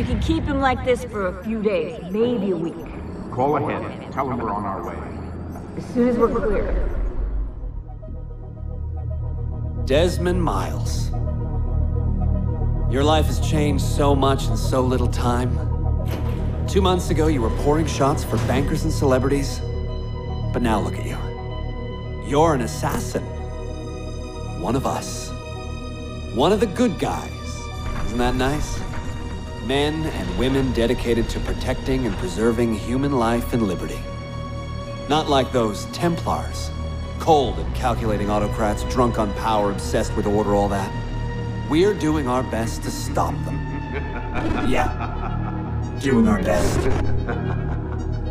We can keep him like this for a few days, maybe a week. Call ahead. Tell him we're on our way. As soon as we're clear. Desmond Miles. Your life has changed so much in so little time. Two months ago, you were pouring shots for bankers and celebrities. But now look at you. You're an assassin. One of us. One of the good guys. Isn't that nice? Men and women dedicated to protecting and preserving human life and liberty. Not like those Templars. Cold and calculating autocrats, drunk on power, obsessed with order, all that. We're doing our best to stop them. yeah. Doing our best.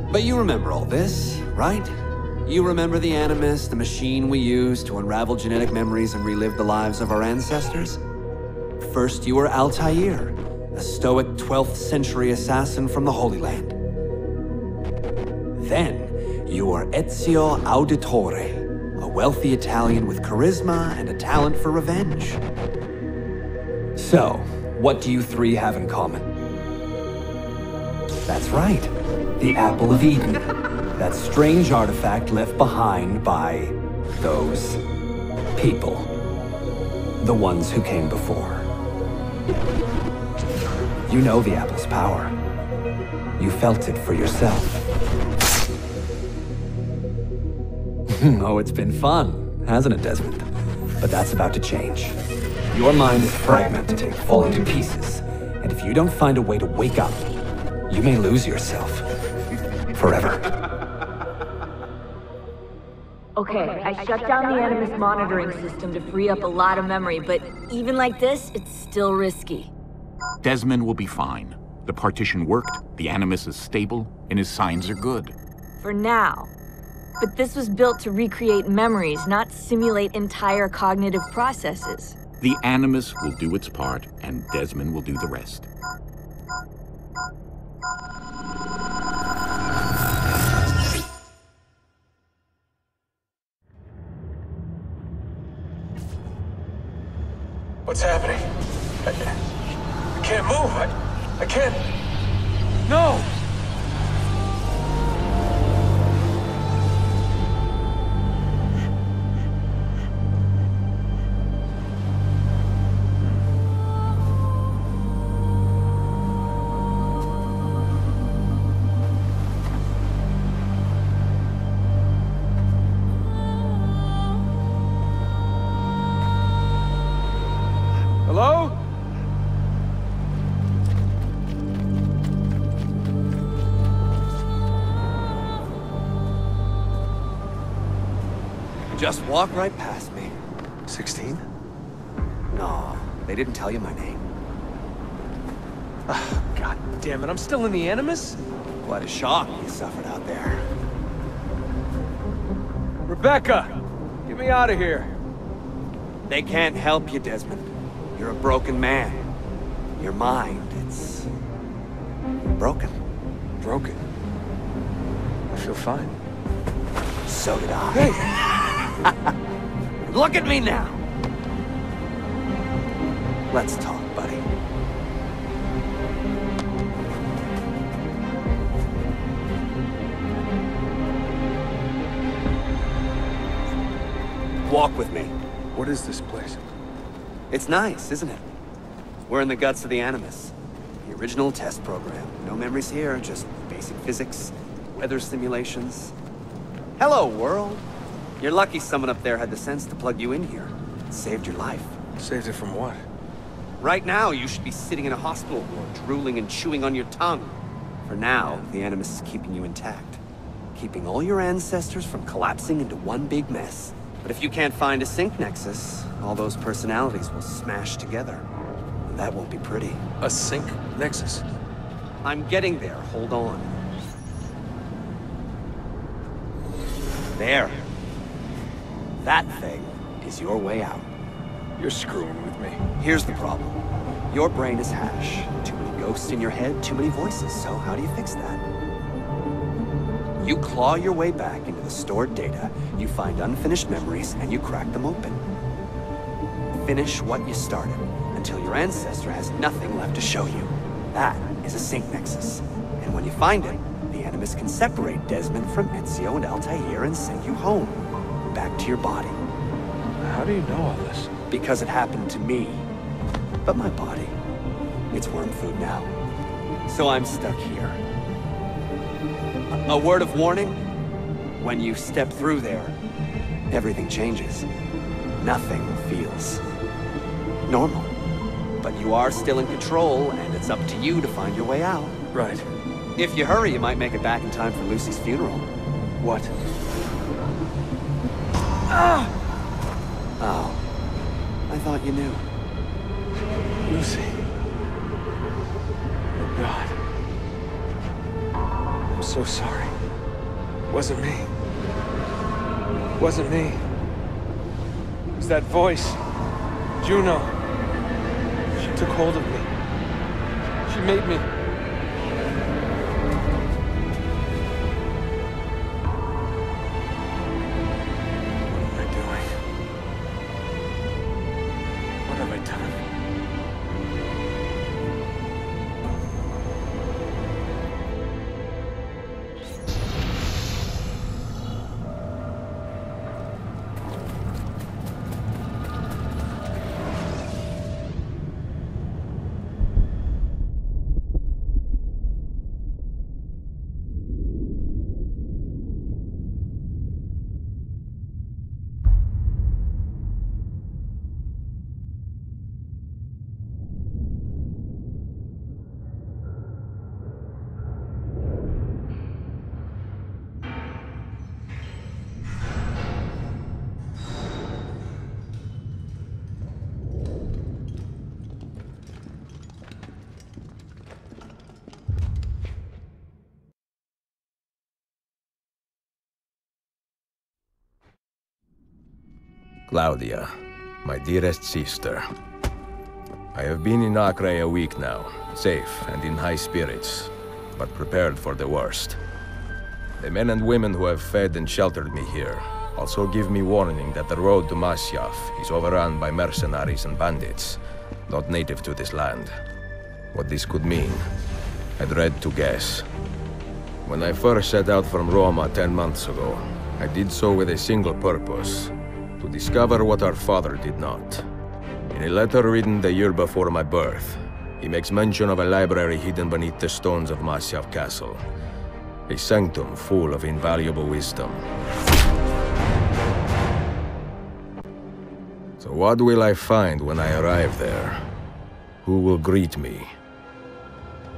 But you remember all this, right? You remember the Animus, the machine we used to unravel genetic memories and relive the lives of our ancestors? First, you were Altair, a stoic 12th century assassin from the Holy Land. Then, you are Ezio Auditore, a wealthy Italian with charisma and a talent for revenge. So, what do you three have in common? That's right, the Apple of Eden. That strange artifact left behind by those people. The ones who came before. You know the apple's power. You felt it for yourself. oh, it's been fun, hasn't it, Desmond? But that's about to change. Your mind is fragmented, falling to pieces. And if you don't find a way to wake up, you may lose yourself. Forever. Okay, I shut down the Animus monitoring system to free up a lot of memory, but even like this, it's still risky. Desmond will be fine. The partition worked, the Animus is stable, and his signs are good. For now. But this was built to recreate memories, not simulate entire cognitive processes. The Animus will do its part, and Desmond will do the rest. What's happening? Can't move. I, I can't. No! Walk right past me. 16? No, they didn't tell you my name. Ah, God damn it, I'm still in the Animus? What a shock you suffered out there. Rebecca! Get me out of here. They can't help you, Desmond. You're a broken man. Your mind, it's... broken. Broken. I feel fine. So did I. Hey! Look at me now! Let's talk, buddy. Walk with me. What is this place? It's nice, isn't it? We're in the guts of the Animus. The original test program. No memories here, just basic physics, weather simulations. Hello, world. You're lucky someone up there had the sense to plug you in here. It saved your life. Saved it from what? Right now, you should be sitting in a hospital ward, drooling and chewing on your tongue. For now, the Animus is keeping you intact. Keeping all your ancestors from collapsing into one big mess. But if you can't find a sync nexus, all those personalities will smash together. And that won't be pretty. A sync nexus. I'm getting there, hold on. There. That thing is your way out. You're screwing with me. Here's the problem. Your brain is hash. Too many ghosts in your head, too many voices. So how do you fix that? You claw your way back into the stored data, you find unfinished memories, and you crack them open. Finish what you started, until your ancestor has nothing left to show you. That is a sync nexus. And when you find it, the Animus can separate Desmond from Ezio and Altair and send you home. Back to your body. How do you know all this? Because it happened to me. But my body, it's worm food now. So I'm stuck here. A, a word of warning? When you step through there, everything changes. Nothing feels normal. But you are still in control, and it's up to you to find your way out. Right. If you hurry, you might make it back in time for Lucy's funeral. What? Ah! Oh. I thought you knew. Lucy. Oh, God. I'm so sorry. Wasn't me. Wasn't me. It was that voice. Juno. She took hold of me. She made me. Claudia, my dearest sister. I have been in Acre a week now, safe and in high spirits, but prepared for the worst. The men and women who have fed and sheltered me here also give me warning that the road to Masyaf is overrun by mercenaries and bandits, not native to this land. What this could mean, I dread to guess. When I first set out from Roma ten months ago, I did so with a single purpose, discover what our father did not. In a letter written the year before my birth, he makes mention of a library hidden beneath the stones of Masyaf Castle. A sanctum full of invaluable wisdom. So what will I find when I arrive there? Who will greet me?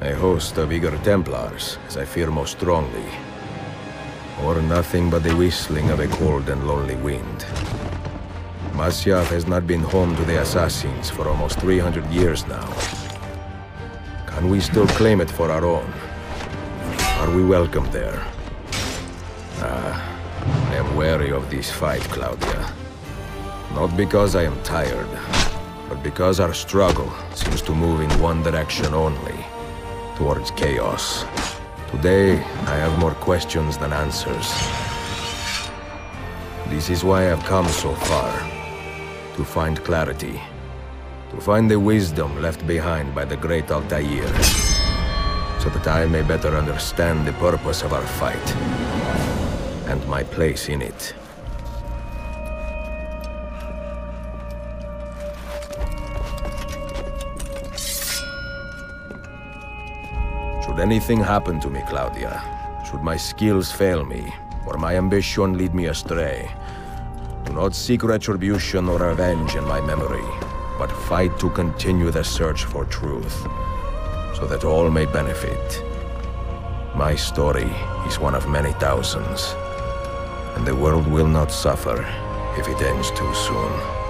A host of eager Templars, as I fear most strongly. Or nothing but the whistling of a cold and lonely wind. Masyaf has not been home to the assassins for almost 300 years now. Can we still claim it for our own? Are we welcome there? Ah, I am wary of this fight, Claudia. Not because I am tired, but because our struggle seems to move in one direction only, towards chaos. Today, I have more questions than answers. This is why I've come so far. To find clarity. To find the wisdom left behind by the great Altair. So that I may better understand the purpose of our fight. And my place in it. Should anything happen to me, Claudia, should my skills fail me, or my ambition lead me astray, do not seek retribution or revenge in my memory, but fight to continue the search for truth, so that all may benefit. My story is one of many thousands, and the world will not suffer if it ends too soon.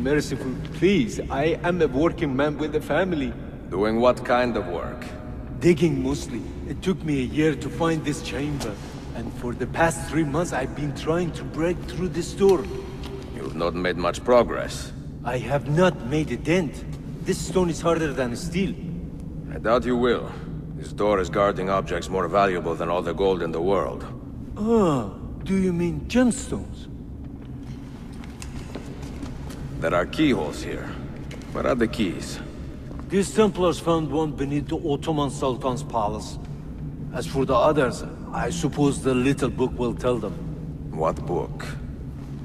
Merciful, please. I am a working man with a family. Doing what kind of work? Digging mostly. It took me a year to find this chamber. And for the past three months, I've been trying to break through this door. You've not made much progress. I have not made a dent. This stone is harder than steel. I doubt you will. This door is guarding objects more valuable than all the gold in the world. Ah, do you mean gemstones? There are keyholes here. Where are the keys? These Templars found one beneath the Ottoman Sultan's palace. As for the others, I suppose the little book will tell them. What book?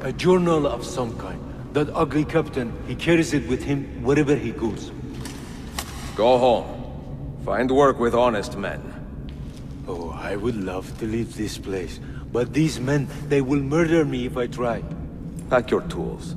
A journal of some kind. That ugly captain, he carries it with him wherever he goes. Go home. Find work with honest men. Oh, I would love to leave this place. But these men, they will murder me if I try. Pack your tools.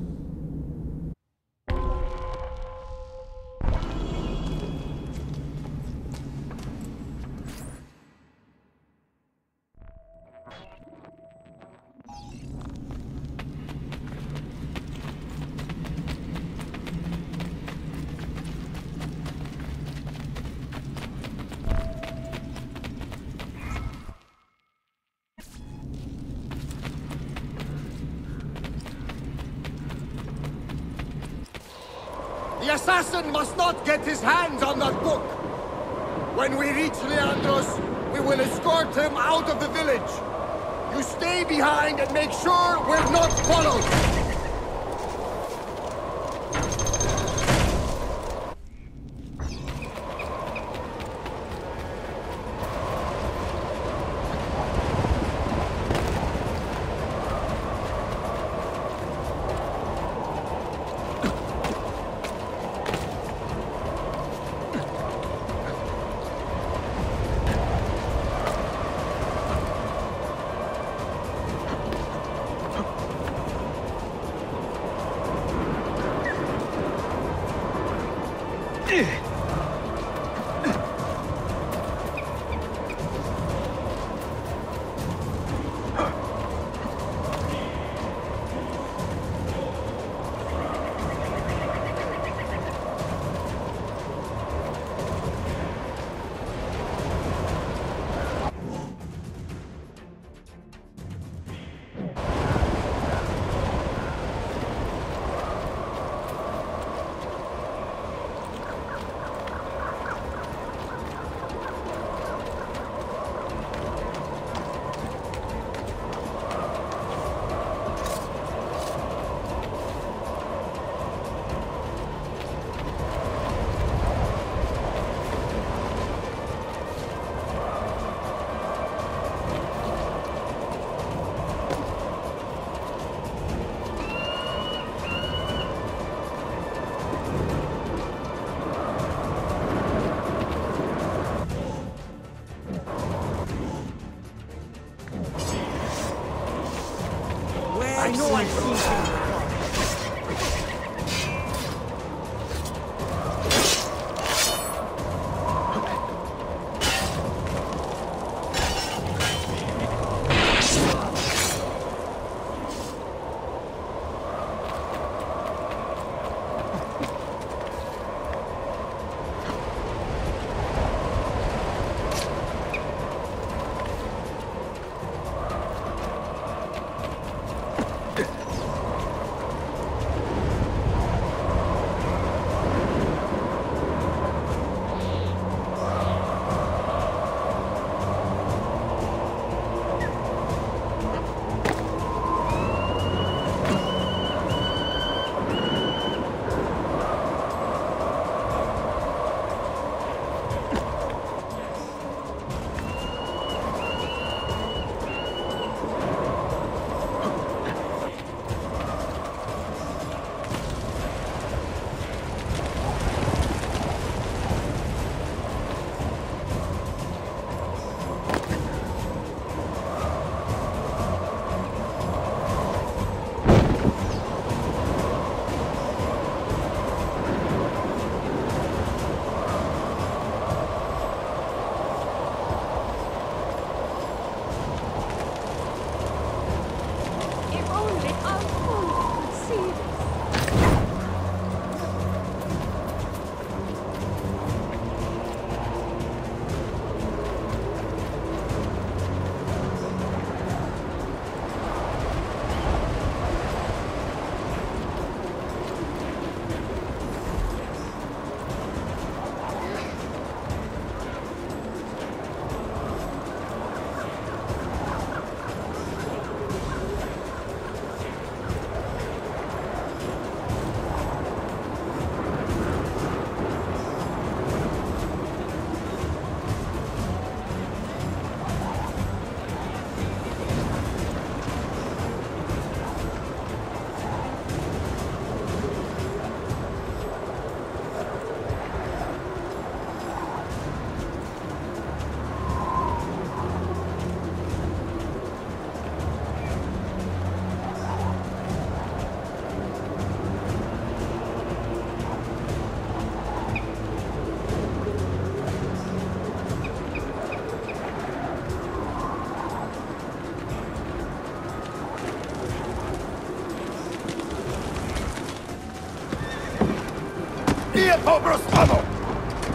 Tunnel!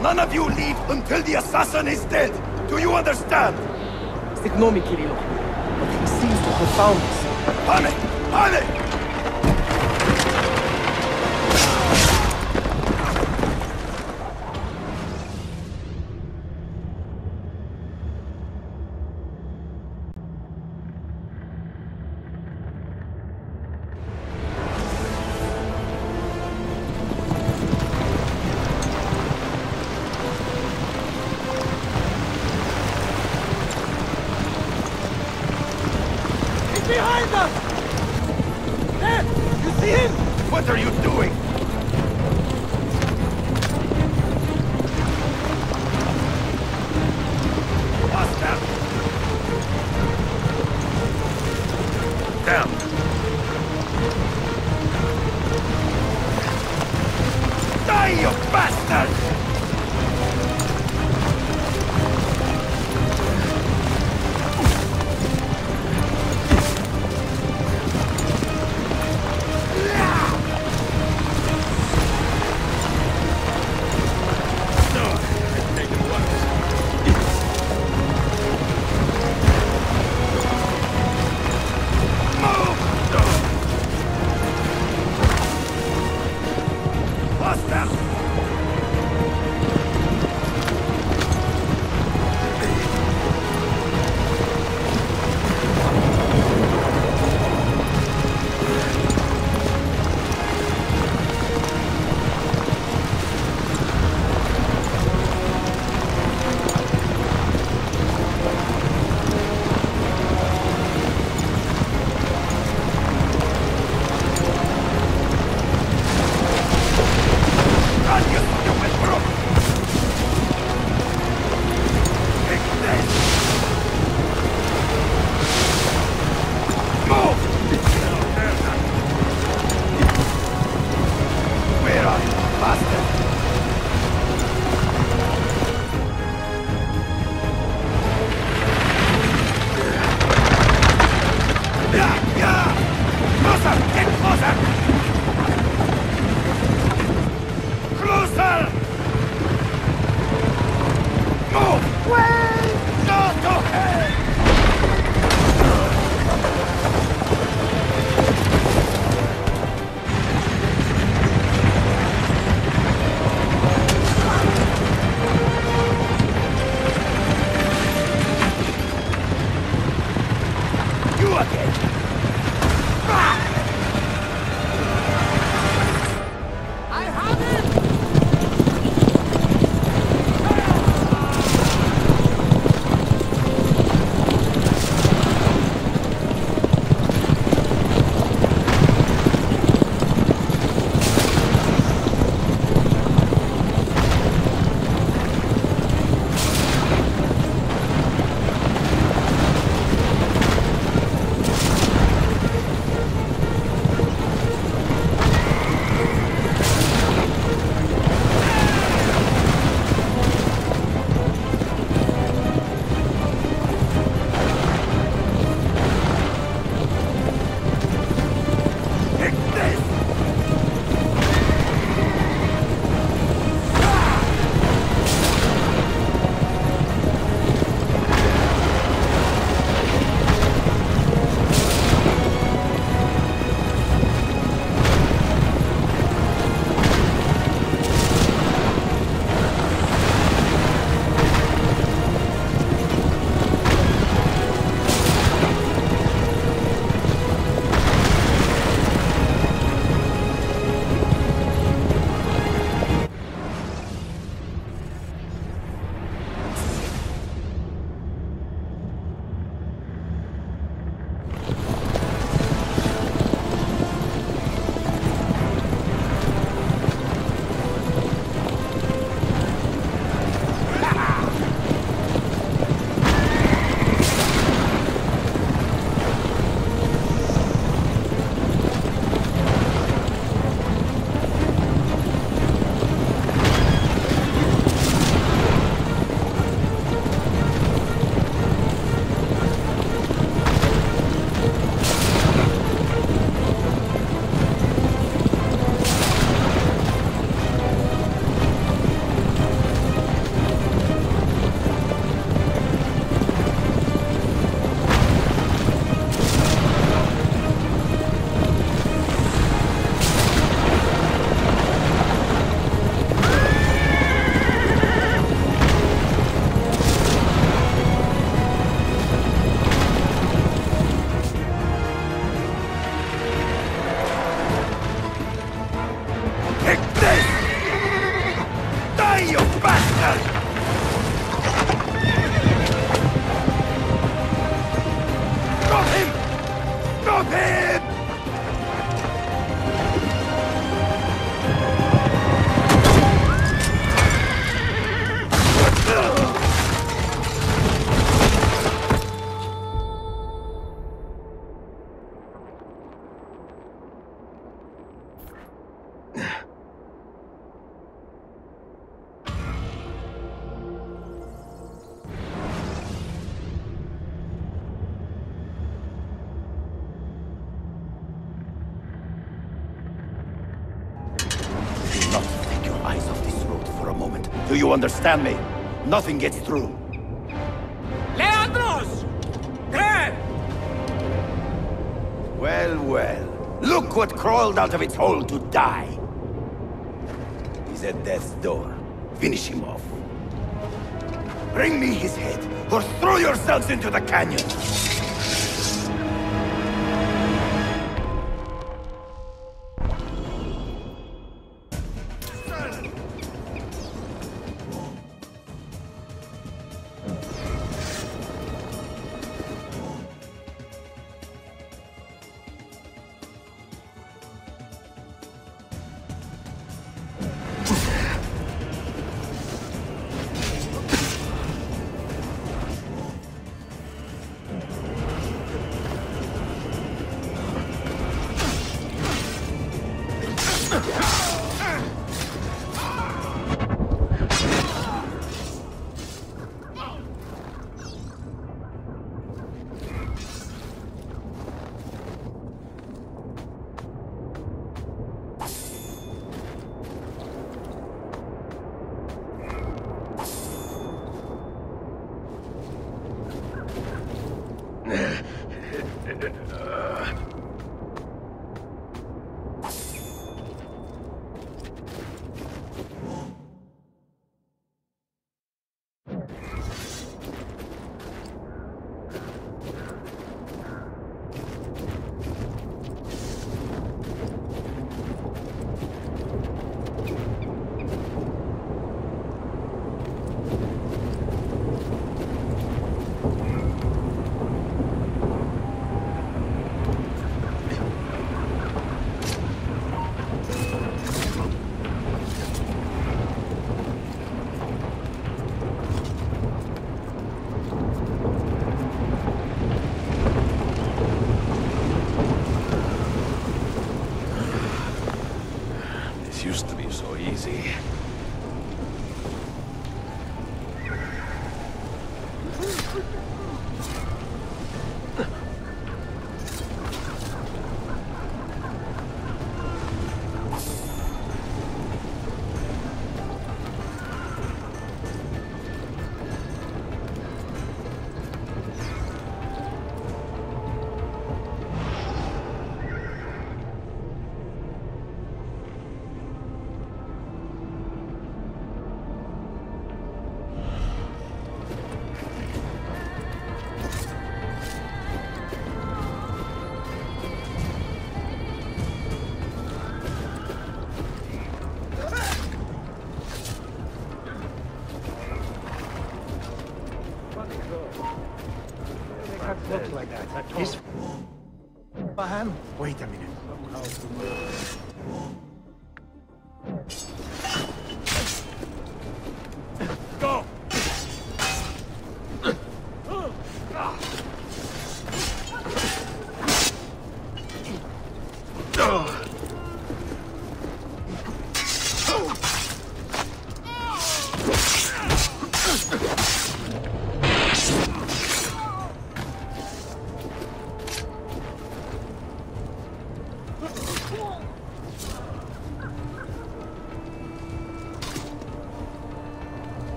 None of you leave until the assassin is dead! Do you understand? Ignore me, Kirilo. But he seems to have found us. Pane! Pane! Understand me? Nothing gets through. Leandros! Grab! Well, well. Look what crawled out of its hole to die. He's at death's door. Finish him off. Bring me his head, or throw yourselves into the canyon!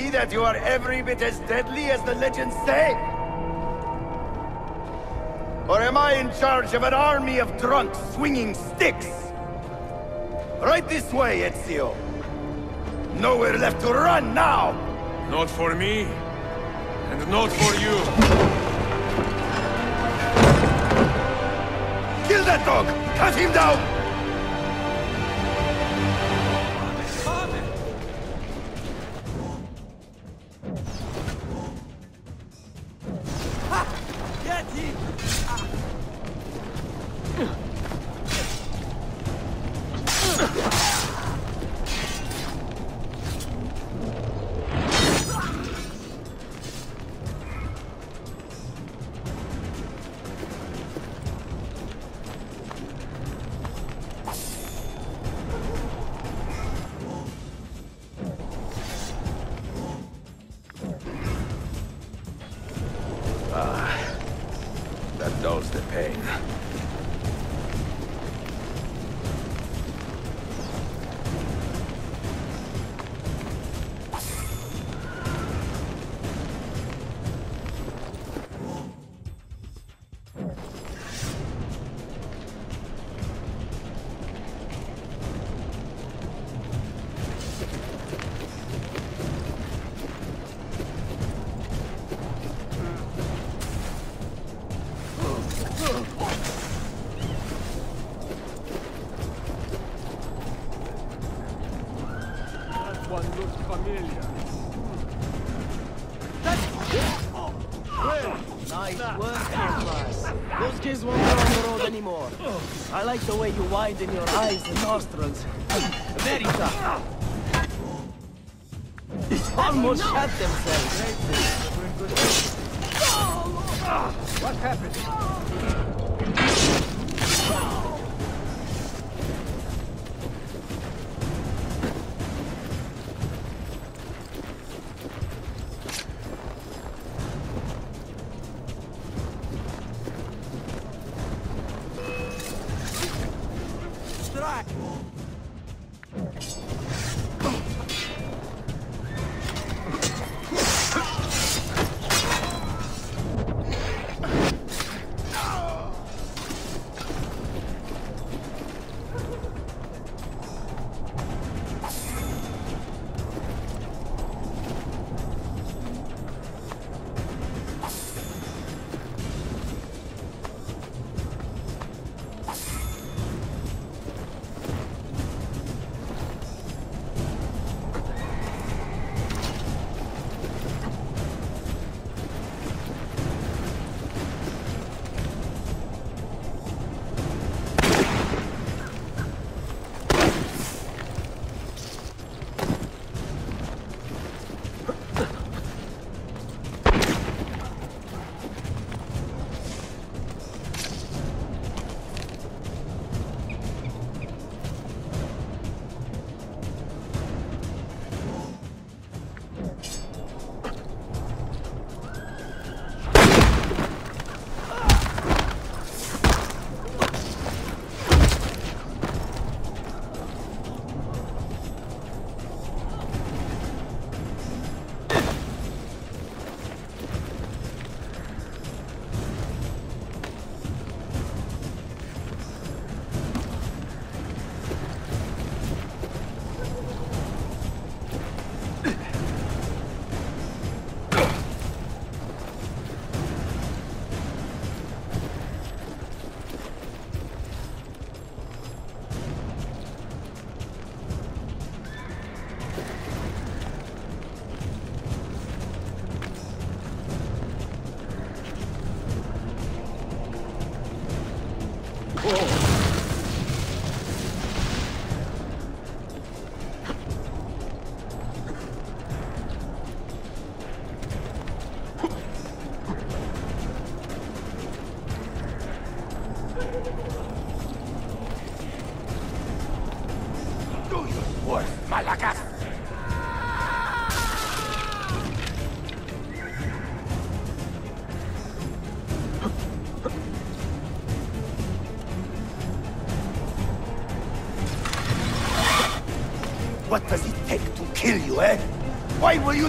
Be that you are every bit as deadly as the legends say? Or am I in charge of an army of drunks swinging sticks? Right this way, Ezio. Nowhere left to run now! Not for me, and not for you. Kill that dog! Cut him down! You widen your eyes and.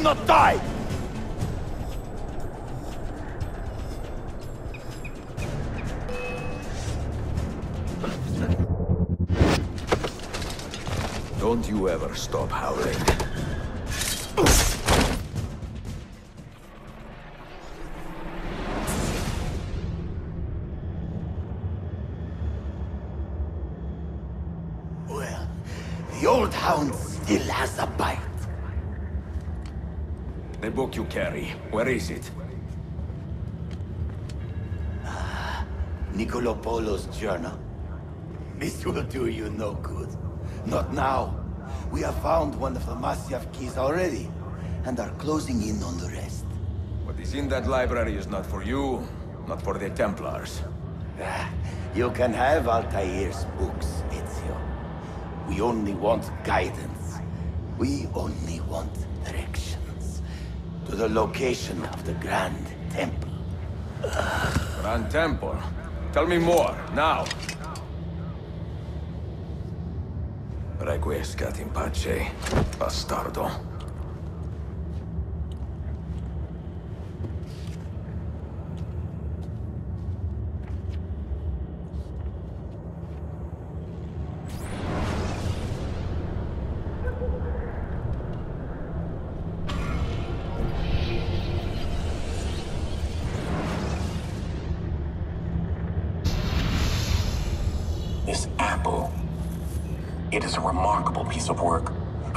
Not die? Don't you ever stop howling. Book you carry, where is it? Niccolo Polo's journal. This will do you no good. Not now. We have found one of the Masyaf keys already, and are closing in on the rest. What is in that library is not for you, not for the Templars. Ah, You can have Altair's books, Ezio. We only want guidance. We only want directions. To the location of the Grand Temple. Grand Temple. Tell me more, now. Requiescat in pace, bastardo. This apple. It is a remarkable piece of work.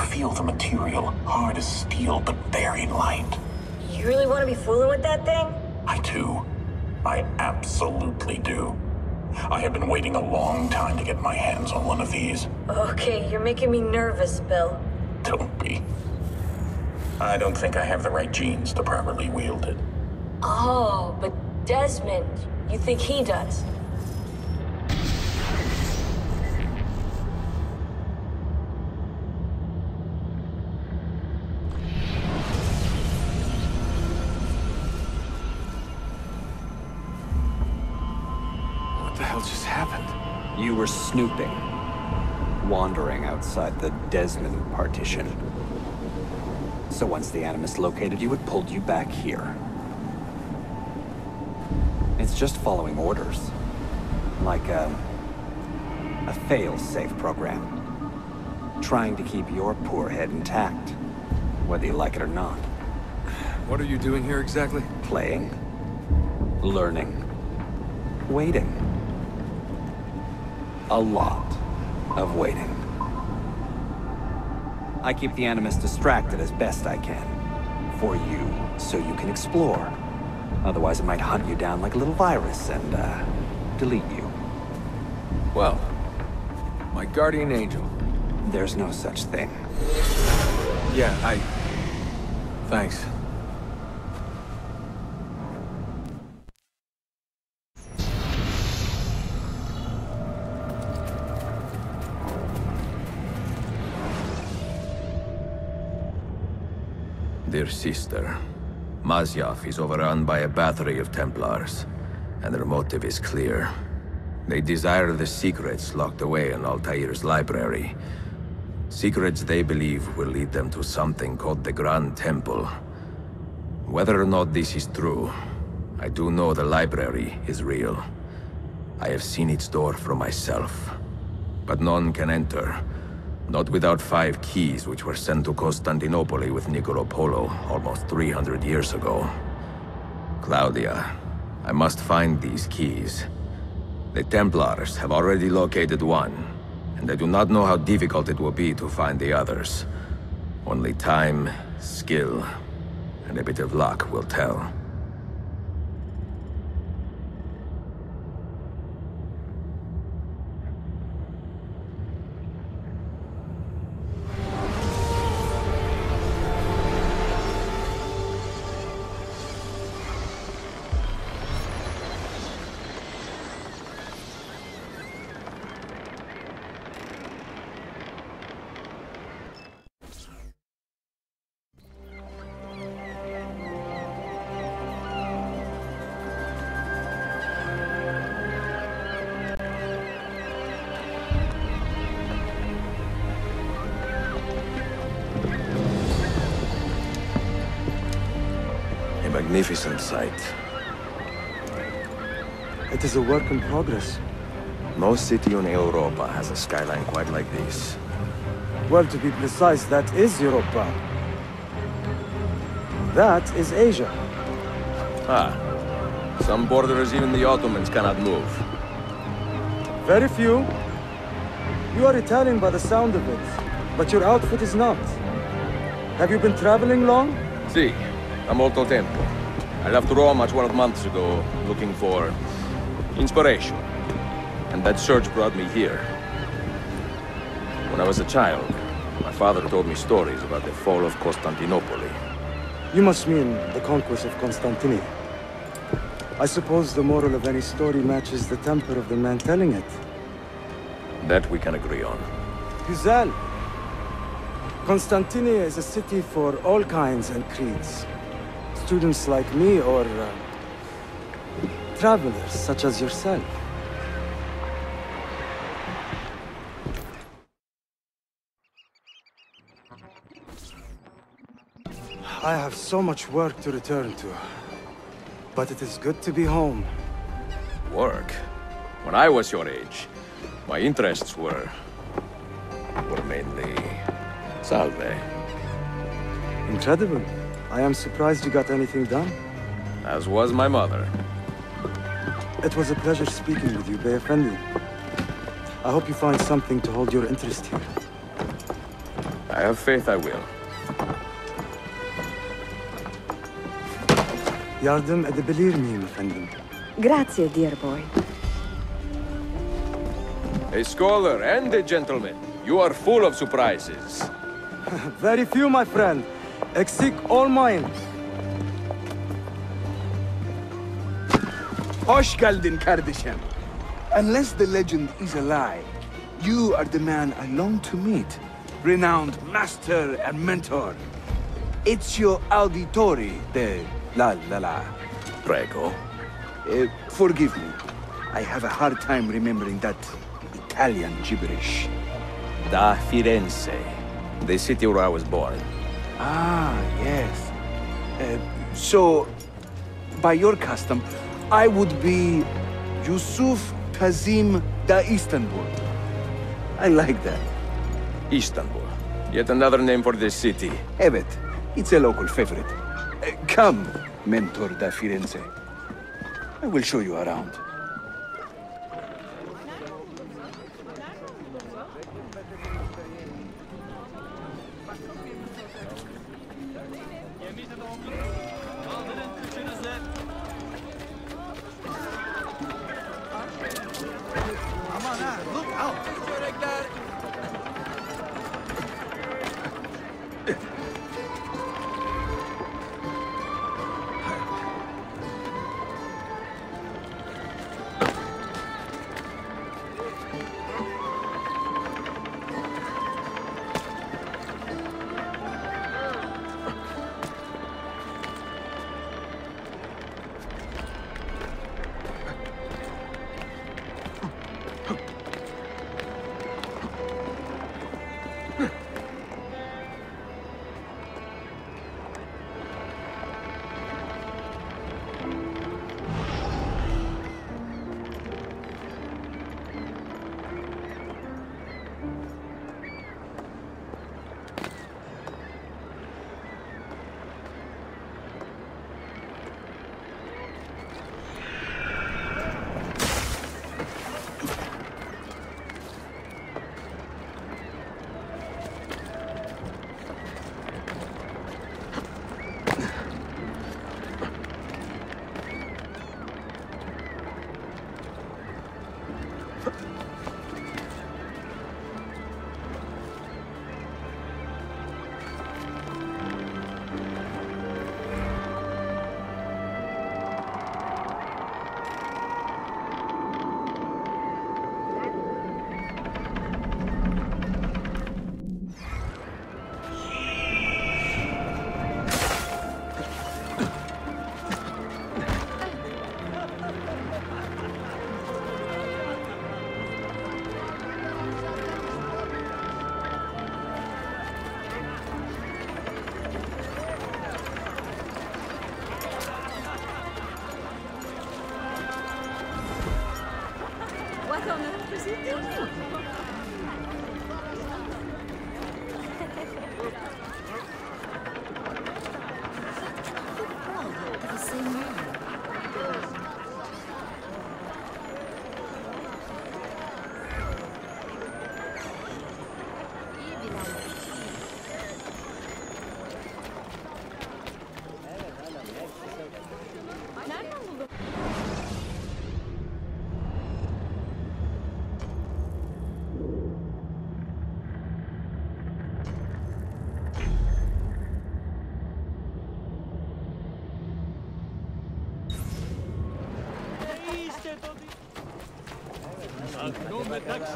Feel the material, hard as steel, but very light. You really want to be fooling with that thing? I do. I absolutely do. I have been waiting a long time to get my hands on one of these. Okay, you're making me nervous, Bill. Don't be. I don't think I have the right genes to properly wield it. Oh, but Desmond, you think he does? Were snooping, wandering outside the Desmond partition. So once the Animus located you, it pulled you back here. It's just following orders. Like a... a fail-safe program. Trying to keep your poor head intact, whether you like it or not. What are you doing here exactly? Playing. Learning. Waiting. A lot of waiting. I keep the Animus distracted as best I can. For you, so you can explore. Otherwise it might hunt you down like a little virus and, uh, delete you. Well, my guardian angel. There's no such thing. Yeah, I... Thanks. Dear sister, Masyaf is overrun by a battery of Templars, and their motive is clear. They desire the secrets locked away in Altair's library. Secrets they believe will lead them to something called the Grand Temple. Whether or not this is true, I do know the library is real. I have seen its door for myself. But none can enter, not without five keys which were sent to Constantinople with Niccolo Polo almost 300 years ago. Claudia, I must find these keys. The Templars have already located one, and I do not know how difficult it will be to find the others. Only time, skill, and a bit of luck will tell. Sight. It is a work in progress. No city in Europa has a skyline quite like this. Well, to be precise, that is Europa. That is Asia. Ah. Some borders even the Ottomans cannot move. Very few. You are Italian by the sound of it, but your outfit is not. Have you been traveling long? Si, a molto tempo. I left Rome a 12 months ago, looking for inspiration. And that search brought me here. When I was a child, my father told me stories about the fall of Constantinople. You must mean the conquest of Constantinople. I suppose the moral of any story matches the temper of the man telling it. That we can agree on. Güzel. Constantinople is a city for all kinds and creeds. Students like me or... Uh, travelers such as yourself. I have so much work to return to. But it is good to be home. Work? When I was your age, my interests were... were mainly... salve. Incredible. I am surprised you got anything done. As was my mother. It was a pleasure speaking with you, Bey Effendi. I hope you find something to hold your interest here. I have faith I will. Yardım edebilir miyim efendim? Grazie, dear boy. A scholar and a gentleman. You are full of surprises. Very few, my friend. Eksik olmayın. Hoş geldin kardeşim. Unless the legend is a lie, you are the man I long to meet. Renowned master and mentor. Ezio Auditore de La La La. Prego. Uh, forgive me. I have a hard time remembering that Italian gibberish. Da Firenze. The city where I was born. Ah, yes. Uh, so, by your custom, I would be Yusuf Tazim da Istanbul. I like that. Istanbul. Yet another name for this city. Evet, it's a local favorite. Uh, come, Mentor da Firenze. I will show you around. maintenant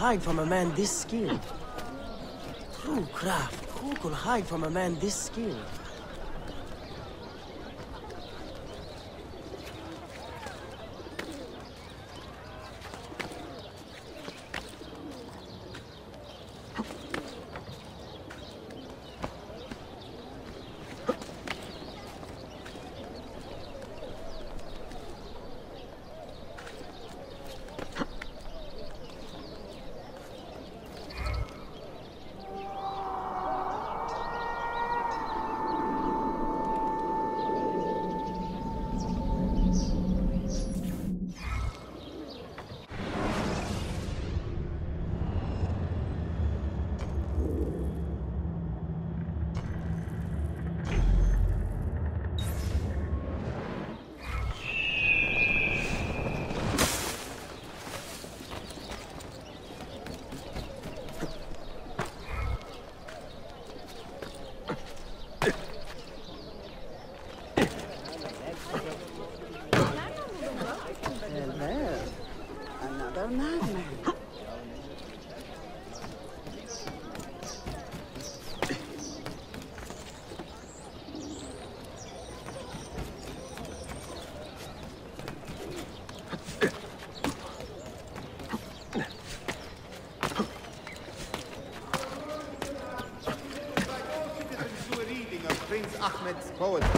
hide from a man this skilled? True craft, who could hide from a man this skilled? Poets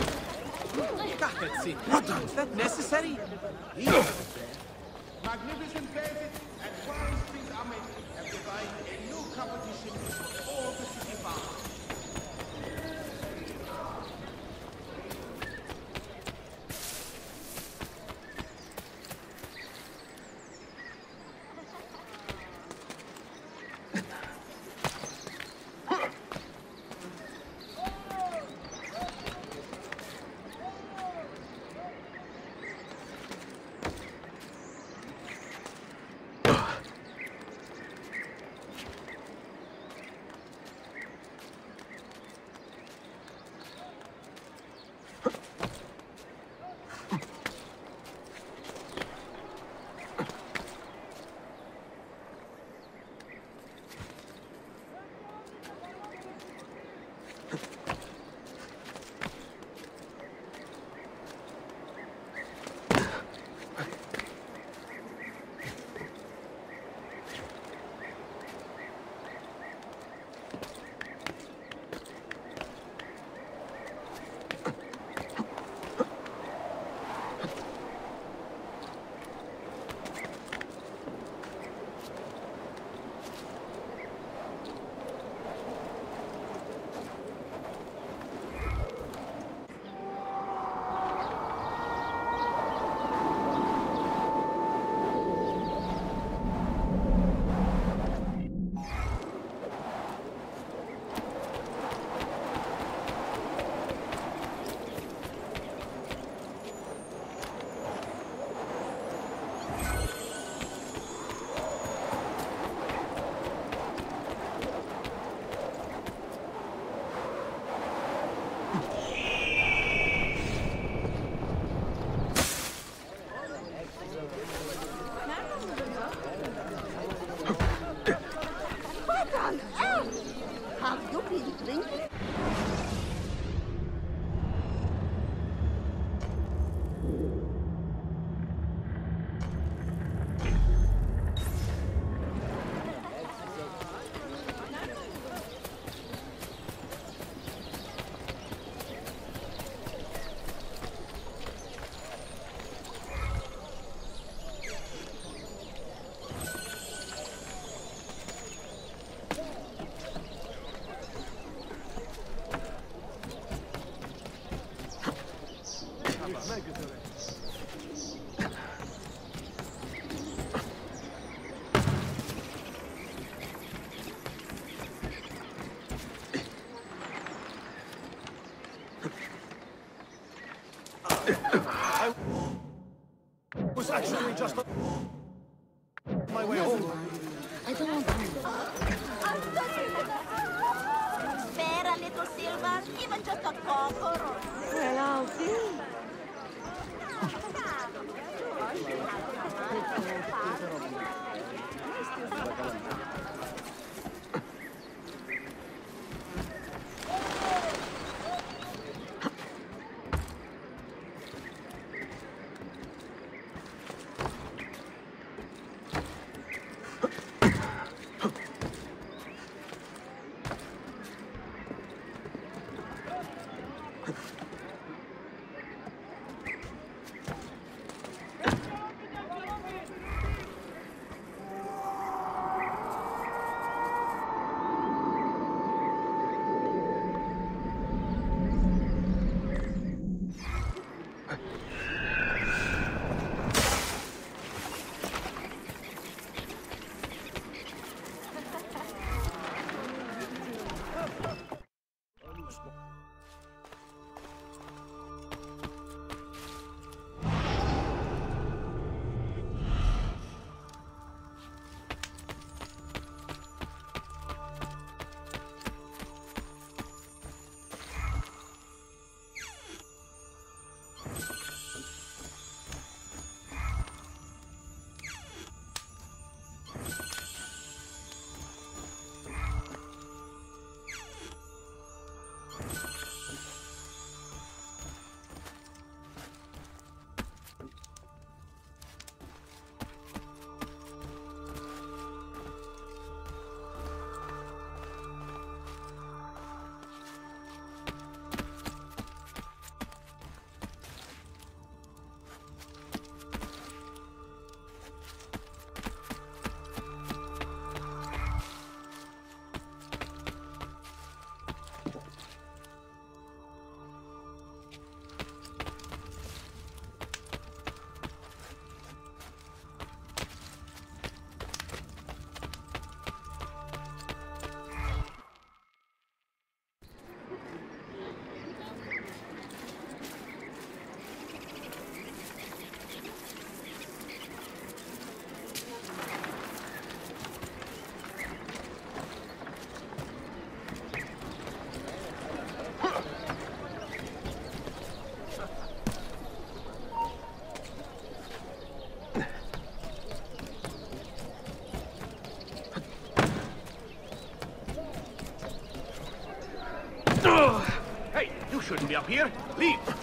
shouldn't be up here. Leave.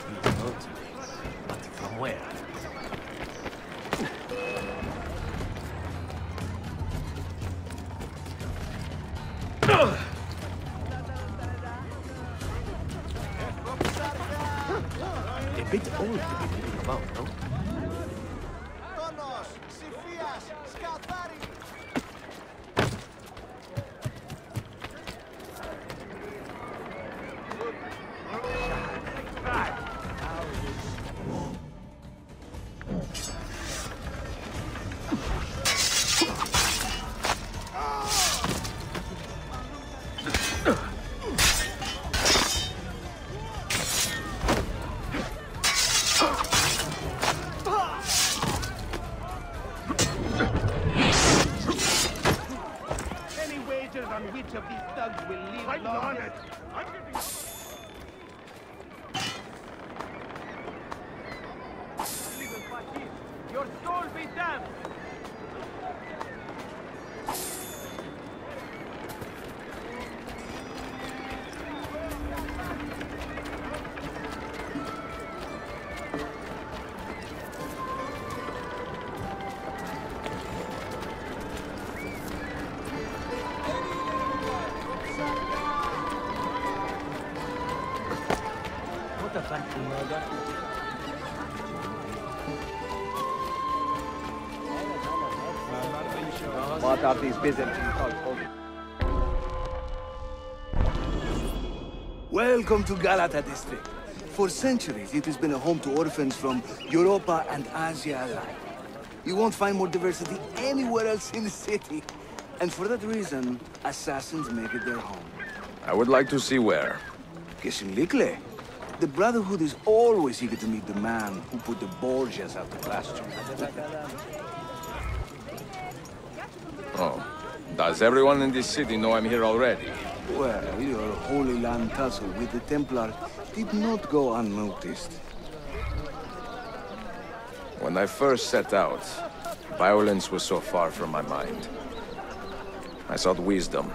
What are these Byzantine thugs holding? Welcome to Galata district. For centuries, it has been a home to orphans from Europa and Asia alike. You won't find more diversity anywhere else in the city. And for that reason, assassins make it their home. I would like to see where. Kesinlikle. The Brotherhood is always eager to meet the man who put the Borgias out to pasture. Oh. Does everyone in this city know I'm here already? Well, your Holy Land tussle with the Templar did not go unnoticed. When I first set out, violence was so far from my mind. I sought wisdom.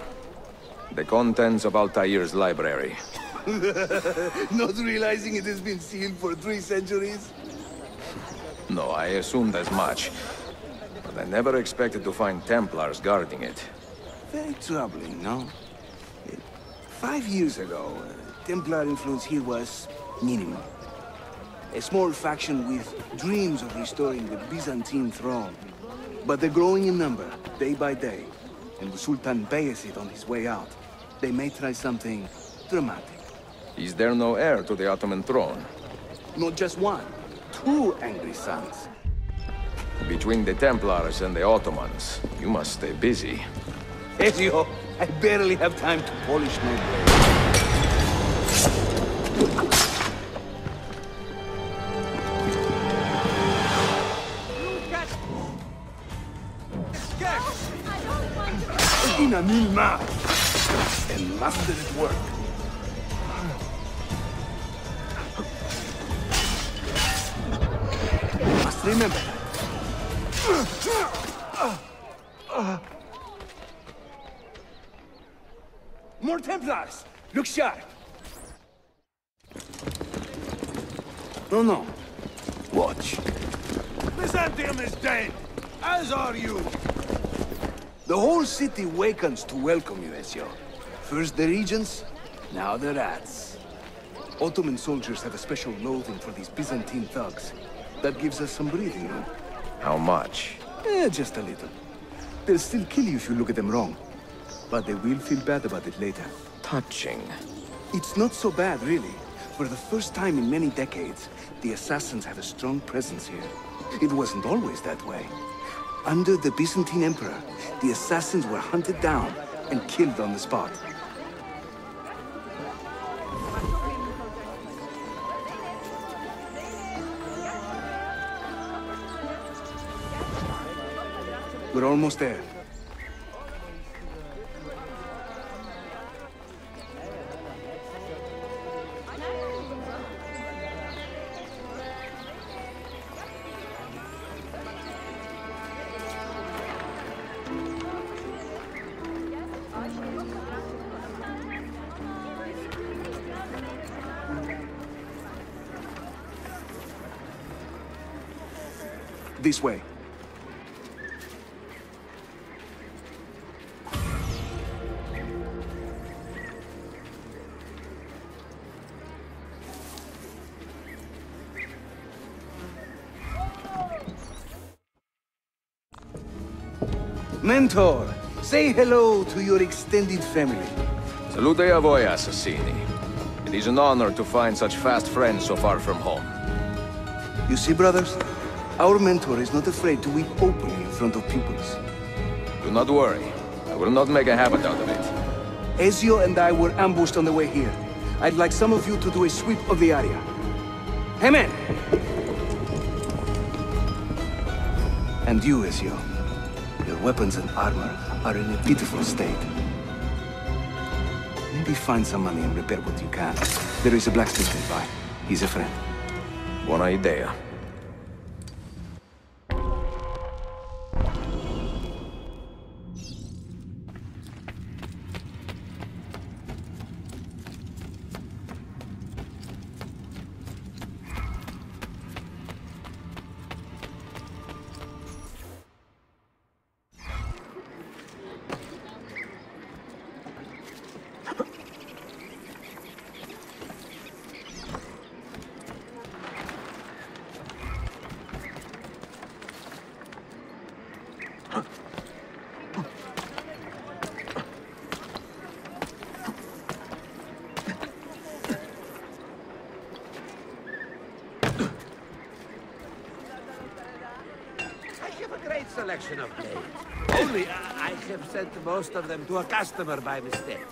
The contents of Altair's library. Not realizing it has been sealed for three centuries? No, I assumed as much. But I never expected to find Templars guarding it. Very troubling, no? Five years ago, uh, Templar influence here was minimal. A small faction with dreams of restoring the Byzantine throne. But they're growing in number, day by day. And the Sultan Bayezid on his way out. They may try something dramatic. Is there no heir to the Ottoman throne? Not just one, two angry sons. Between the Templars and the Ottomans, you must stay busy. Ezio, I barely have time to polish my blade. A mille miles, and master at work. Must remember Templars! Look sharp! No, no. Watch. Byzantium is dead, as are you. The whole city wakens to welcome you, Ezio. First the regents, now the rats. Ottoman soldiers have a special loathing for these Byzantine thugs. That gives us some breathing room. How much? Eh, just a little. They'll still kill you if you look at them wrong. But they will feel bad about it later. Touching. It's not so bad, really. For the first time in many decades, the Assassins have a strong presence here. It wasn't always that way. Under the Byzantine Emperor, the Assassins were hunted down and killed on the spot. We're almost there. This way. Mentor, say hello to your extended family. Salute a voi, Assassini. It is an honor to find such fast friends so far from home. You see, brothers? Our mentor is not afraid to weep openly in front of pupils. Do not worry. I will not make a habit out of it. Ezio and I were ambushed on the way here. I'd like some of you to do a sweep of the area. Hey, men! And you, Ezio. Your weapons and armor are in a pitiful state. Maybe find some money and repair what you can. There is a blacksmith nearby. He's a friend. Buona idea. Selection of blades. Only I I have sent most of them to a customer by mistake.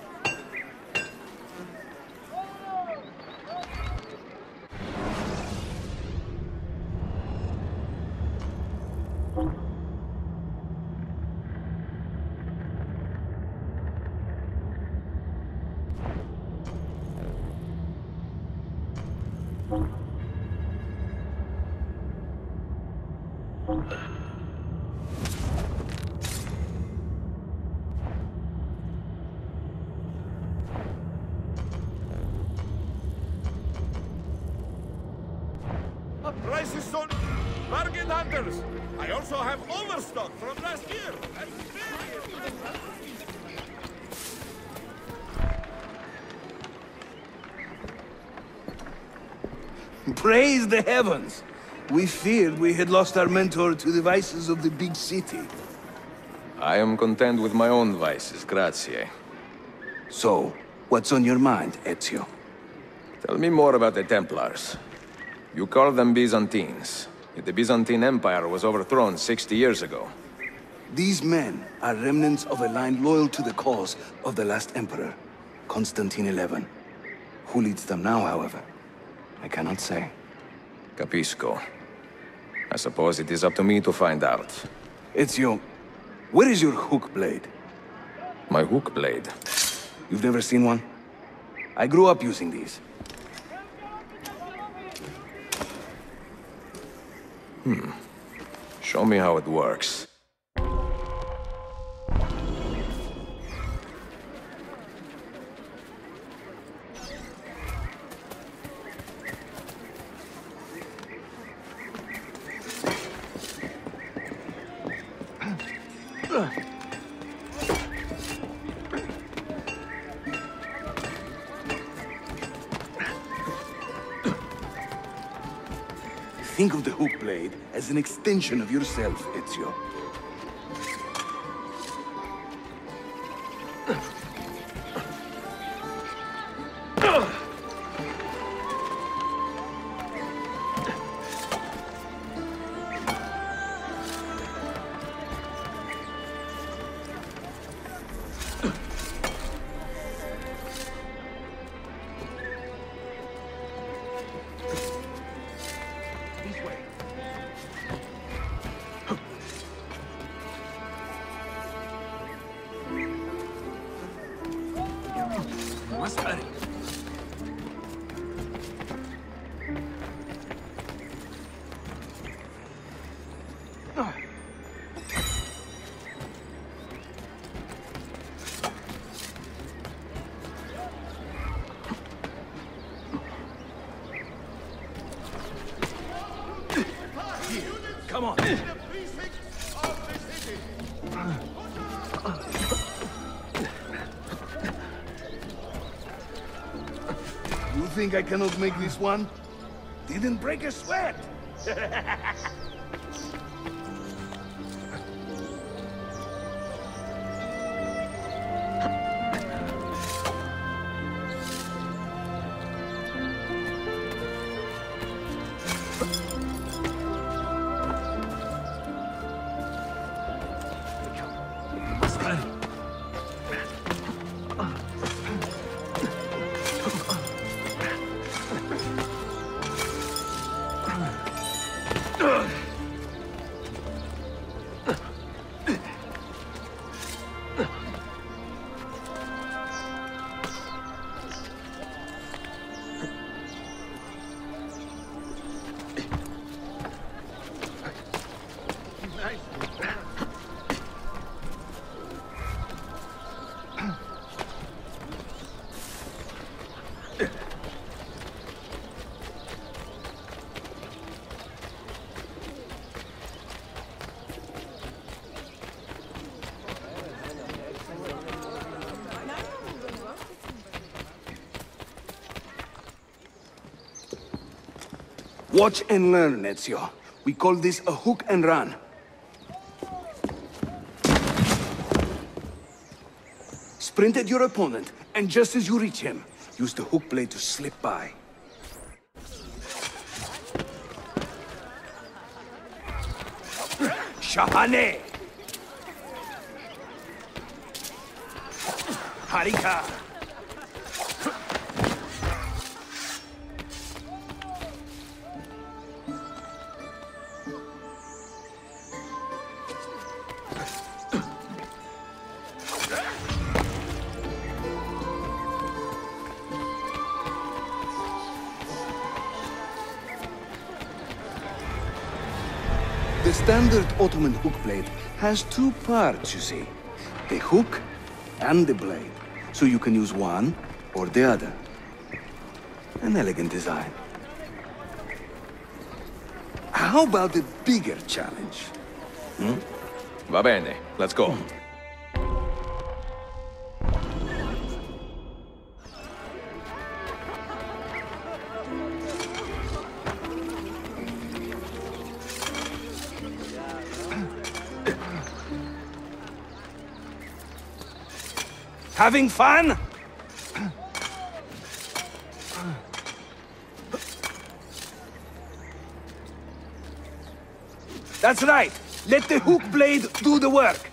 Heavens! We feared we had lost our mentor to the vices of the big city. I am content with my own vices, grazie. So, what's on your mind, Ezio? Tell me more about the Templars. You call them Byzantines. Yet the Byzantine Empire was overthrown 60 years ago. These men are remnants of a line loyal to the cause of the last emperor, Constantine XI. Who leads them now, however? I cannot say. Capisco. I suppose it is up to me to find out. It's Ezio, where is your hook blade? My hook blade? You've never seen one? I grew up using these. Hmm. Show me how it works. As an extension of yourself, Ezio. Think I cannot make this one? Didn't break a sweat. Watch and learn, Ezio. We call this a hook and run. Sprint at your opponent, and just as you reach him, use the hook blade to slip by. Shahane! Harika! Ottoman hook blade has two parts, you see. The hook and the blade. So you can use one or the other. An elegant design. How about the bigger challenge? Hmm? Va bene, let's go. Having fun? That's right. Let the hook blade do the work.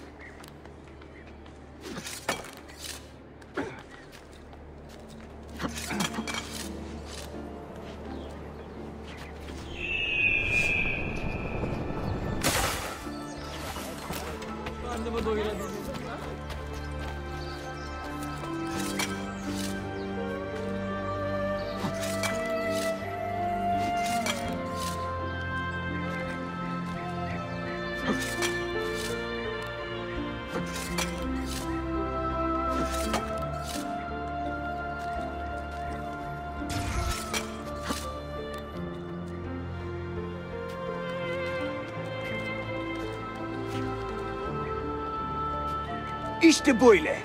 Böyle.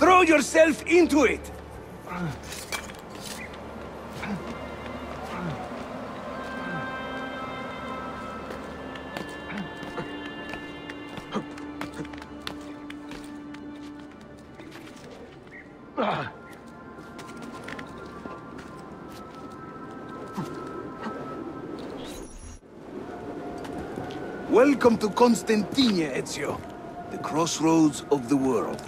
Throw yourself into it. Welcome to Constantinia, Ezio. The crossroads of the world.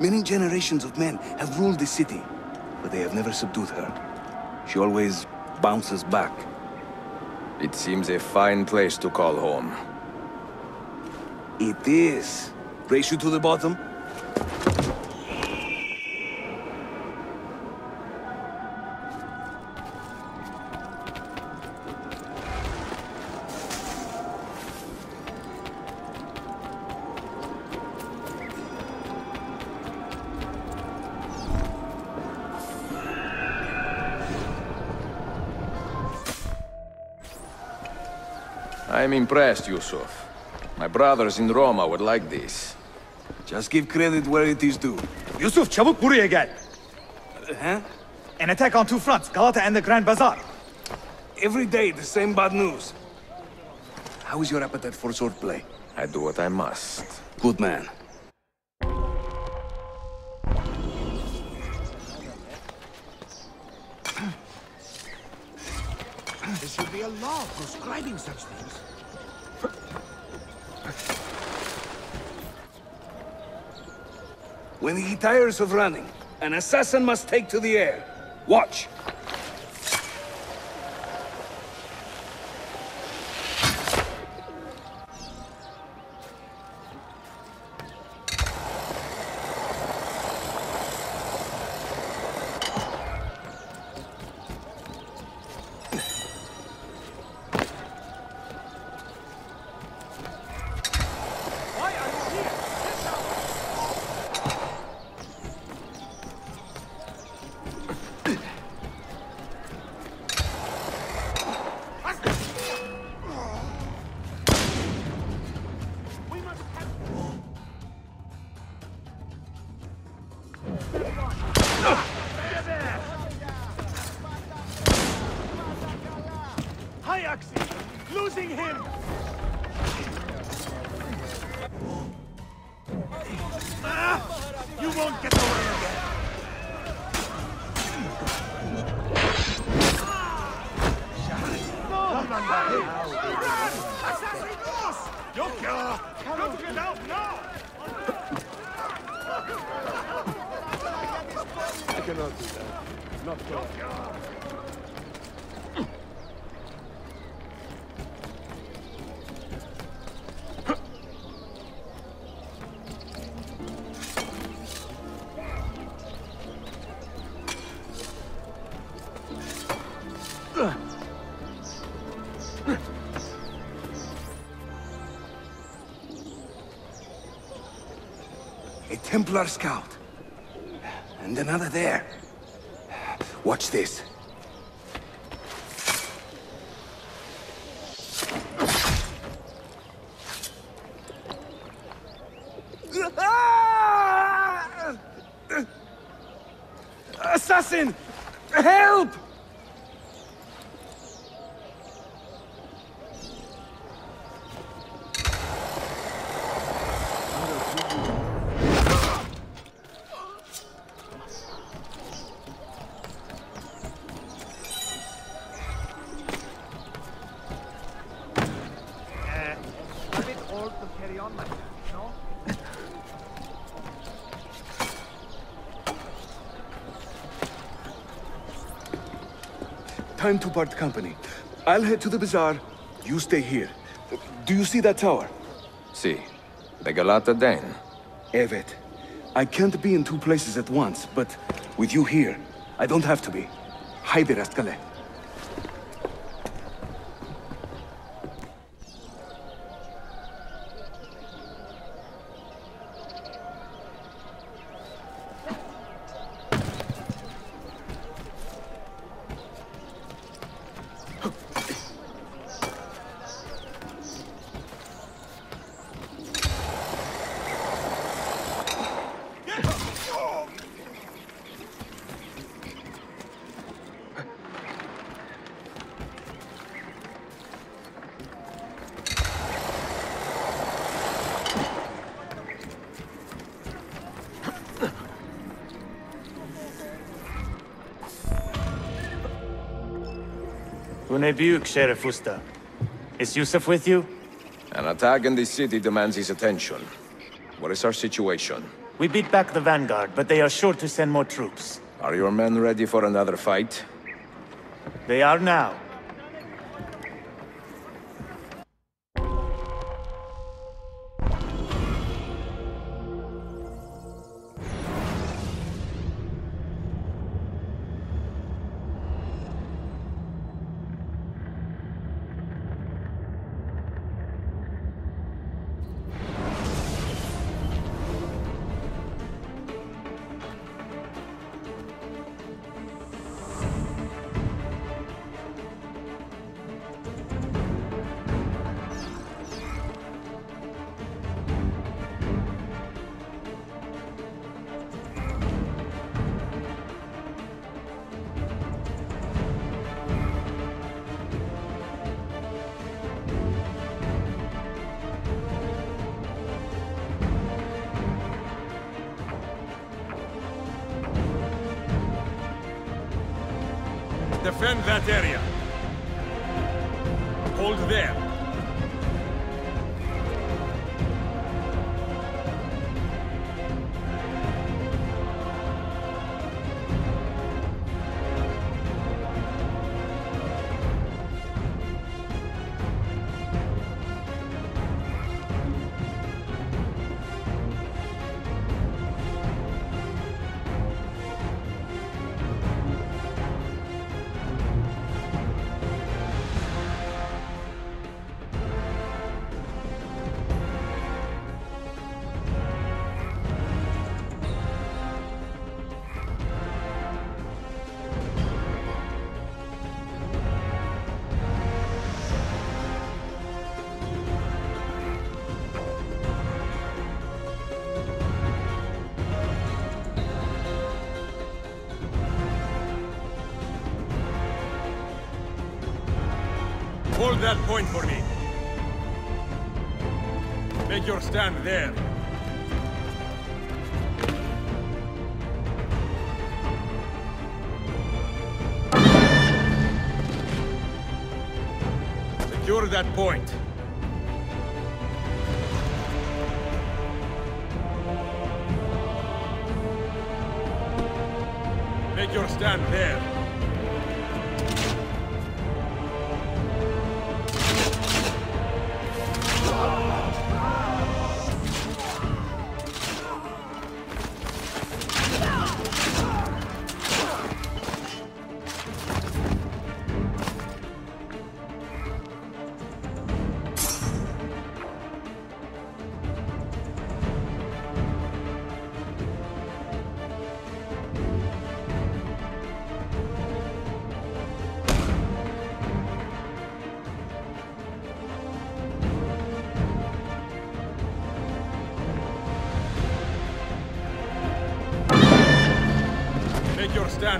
Many generations of men have ruled this city, but they have never subdued her. She always bounces back. It seems a fine place to call home. It is. Race you to the bottom? I'm impressed, Yusuf. My brothers in Roma would like this. Just give credit where it is due. Yusuf çabuk buraya gel. Huh? An attack on two fronts, Galata and the Grand Bazaar. Every day, the same bad news. How is your appetite for swordplay? I do what I must. Good man. There should be a law prescribing such things. When he tires of running, an assassin must take to the air. Watch. Templar scout. And another there. Time to part company. I'll head to the bazaar. You stay here. Do you see that tower? See. The Galata Dane. Evet. I can't be in two places at once, but with you here, I don't have to be. Haydi rastgele. Unebuk, Sheriff Usta. Is Yusuf with you? An attack in this city demands his attention. What is our situation? We beat back the Vanguard, but they are sure to send more troops. Are your men ready for another fight? They are now.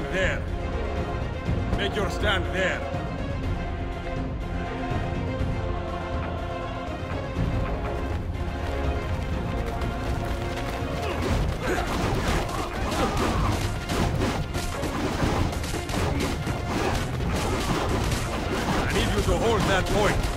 Stand there. Make your stand there. I need you to hold that point.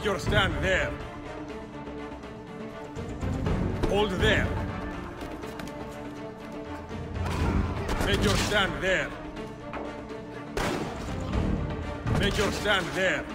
Make your stand there. Hold there. Make your stand there. Make your stand there.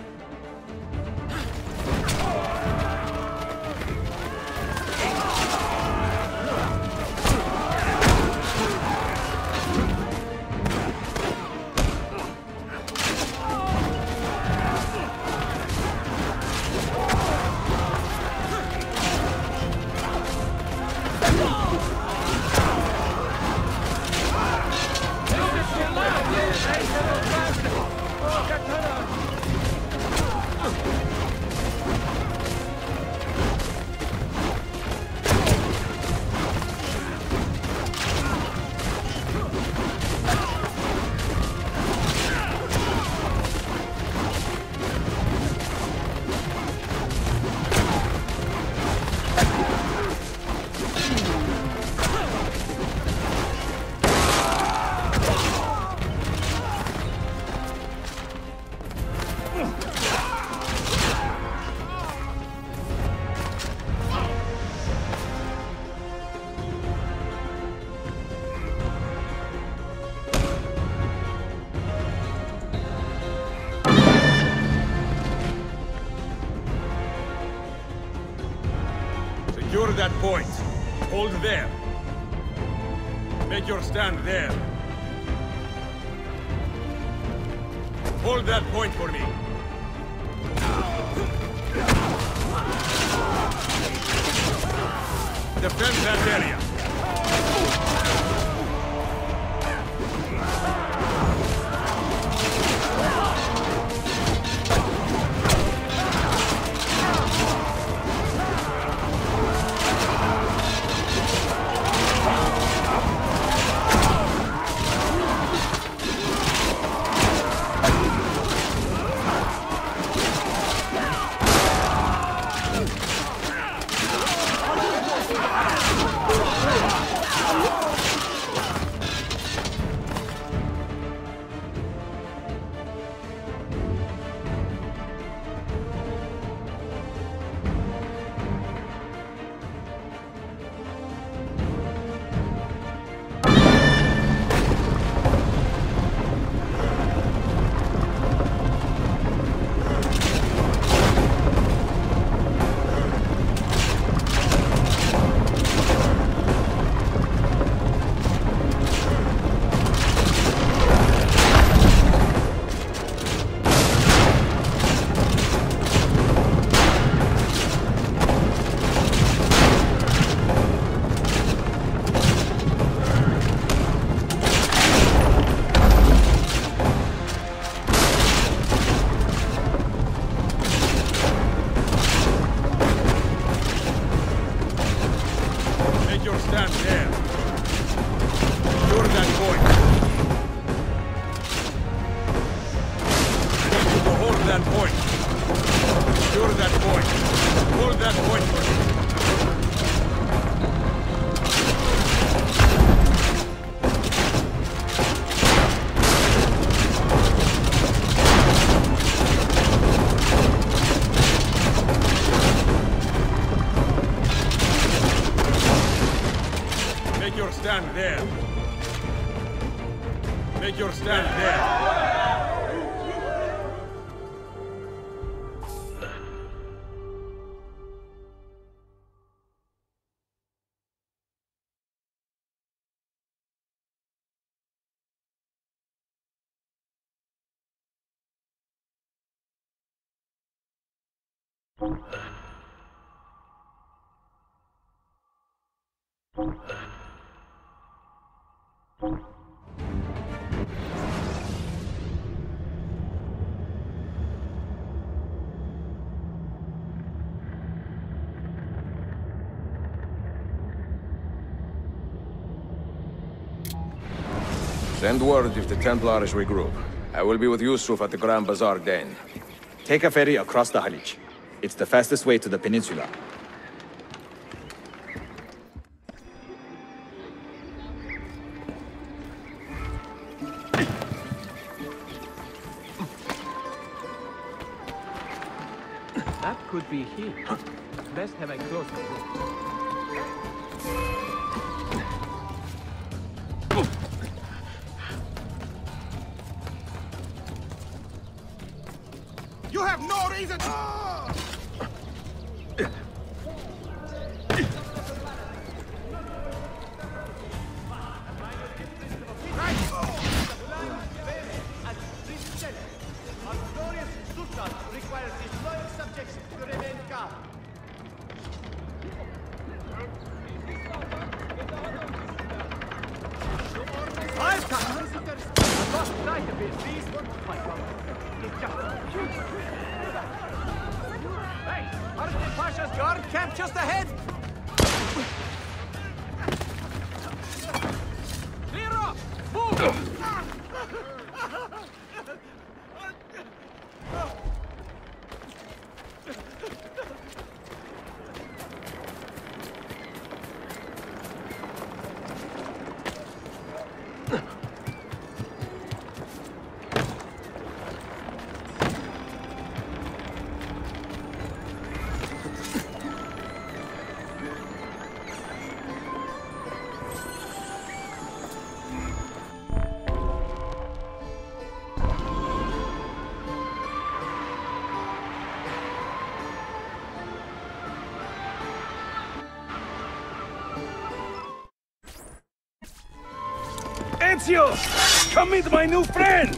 Hold there. Make your stand there. Send word if the Templars regroup. I will be with Yusuf at the Grand Bazaar then. Take a ferry across the Halic. It's the fastest way to the peninsula. That could be him. Come meet my new friends!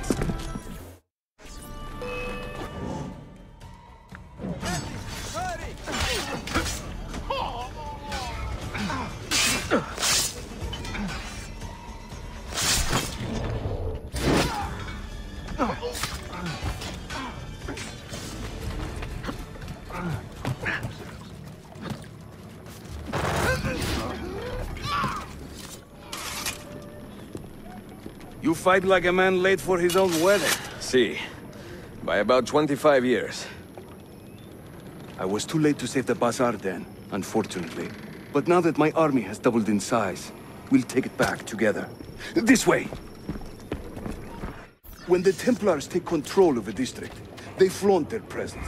Fight like a man late for his own wedding. See, by about 25 years. I was too late to save the bazaar then, unfortunately. But now that my army has doubled in size, we'll take it back together. This way! When the Templars take control of a district, they flaunt their presence.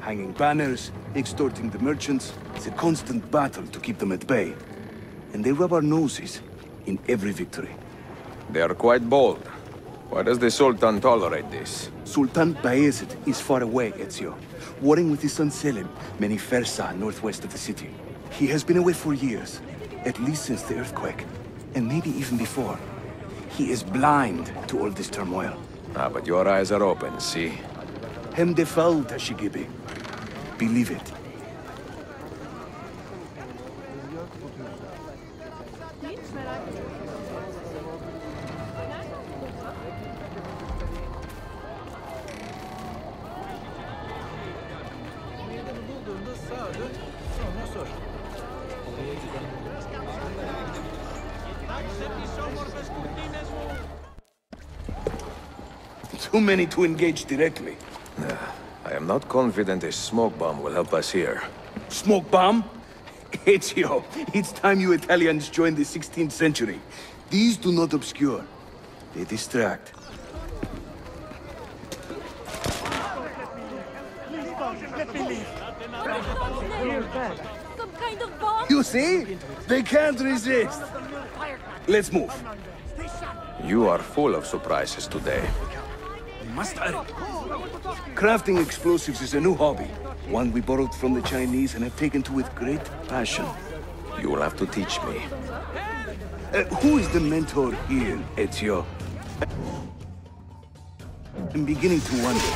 Hanging banners, extorting the merchants, it's a constant battle to keep them at bay. And they rub our noses in every victory. They are quite bold. Why does the Sultan tolerate this? Sultan Bayezid is far away, Ezio. Warring with his son Selim, many Fersa northwest of the city. He has been away for years, at least since the earthquake, and maybe even before. He is blind to all this turmoil. Ah, but your eyes are open, see? Hem defal, Tashigibi. Believe it. Too many to engage directly. I am not confident a smoke bomb will help us here. Smoke bomb? Ezio, it's time you Italians joined the 16th century. These do not obscure. They distract. Let me leave. Some kind of bomb? You see? They can't resist. Let's move. You are full of surprises today. Must hurry. Crafting explosives is a new hobby. One we borrowed from the Chinese and have taken to with great passion. You will have to teach me. Uh, who is the mentor here, Ezio? I'm beginning to wonder.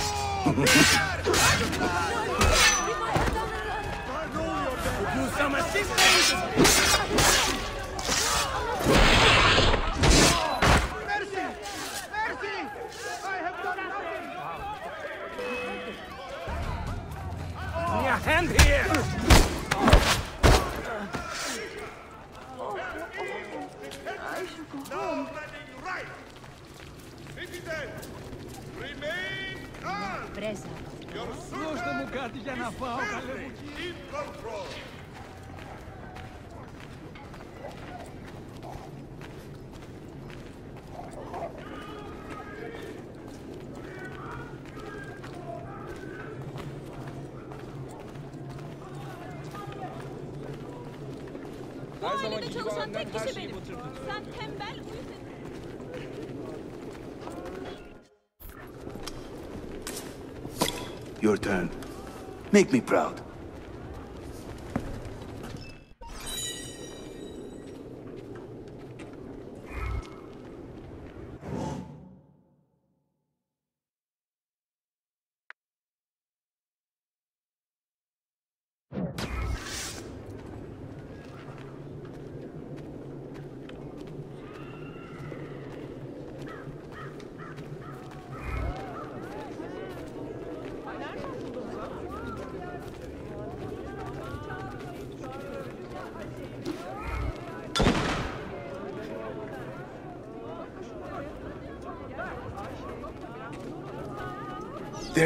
Some assistance! hand here! I should go home. remain! Your soldier is in control! Tek kişi benim. Sen tembel, uyuz Your turn. Make me proud.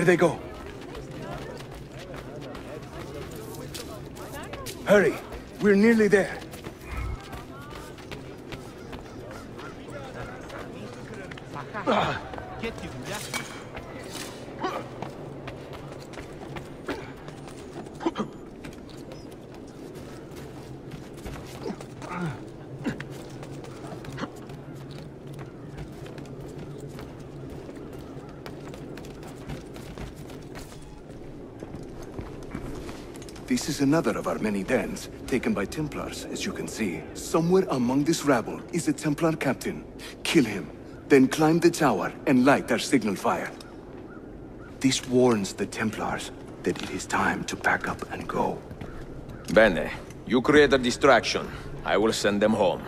They go. Hurry. We're nearly there. Is another of our many dens, taken by Templars, as you can see. Somewhere among this rabble is a Templar captain. Kill him, Then climb the tower and light our signal fire. This warns the Templars that it is time to pack up and go. Bene, you create a distraction. I will send them home.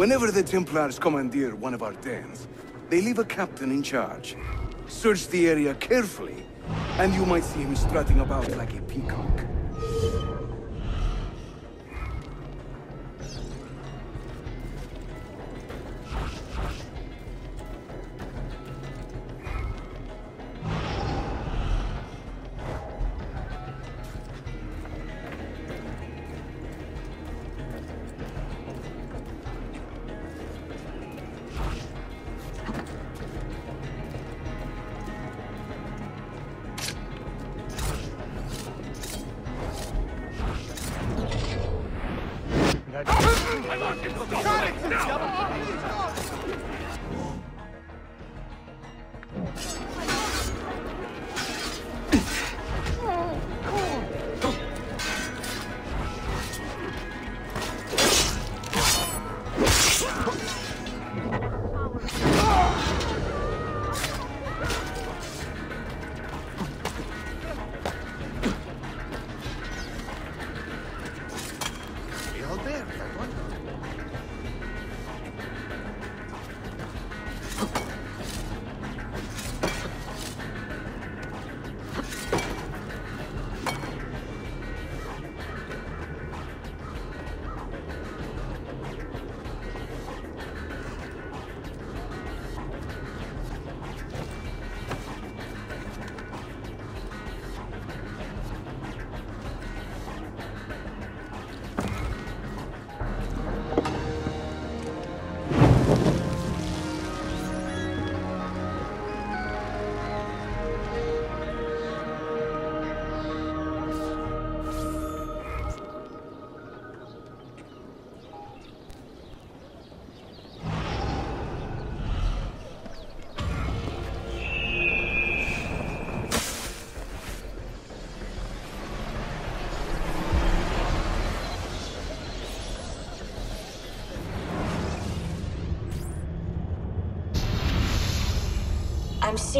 Whenever the Templars commandeer one of our dens, they leave a captain in charge. Search the area carefully, and you might see him strutting about like a peacock.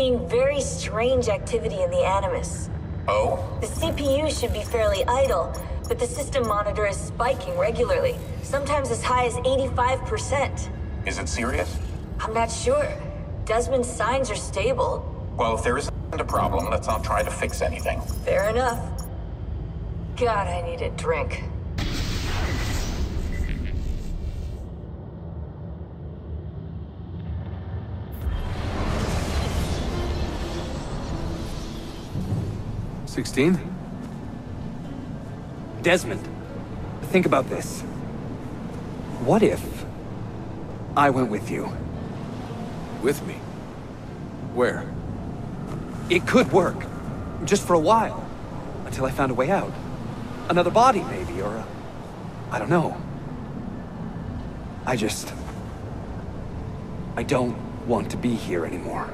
Seeing very strange activity in the Animus. Oh? The CPU should be fairly idle, but the system monitor is spiking regularly, sometimes as high as 85%. Is it serious? I'm not sure. Desmond's signs are stable. Well, if there isn't a problem, let's not try to fix anything. Fair enough. God, I need a drink. Sixteen? Desmond, think about this. What if I went with you? With me? Where? It could work. Just for a while. Until I found a way out. Another body, maybe, or a... I don't know. I just... I don't want to be here anymore.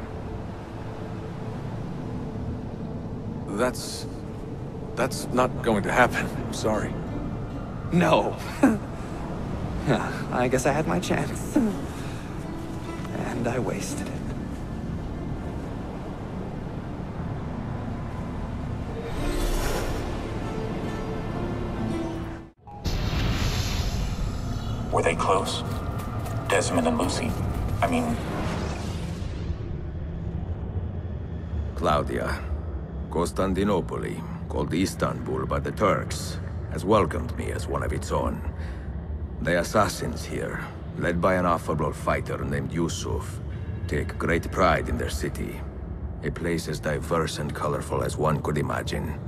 That's... That's not going to happen. I'm sorry. No. I guess I had my chance. and I wasted it. Were they close? Desmond and Lucy? I mean, Claudia. Constantinople, called Istanbul by the Turks, has welcomed me as one of its own. The assassins here, led by an affable fighter named Yusuf, take great pride in their city. A place as diverse and colorful as one could imagine.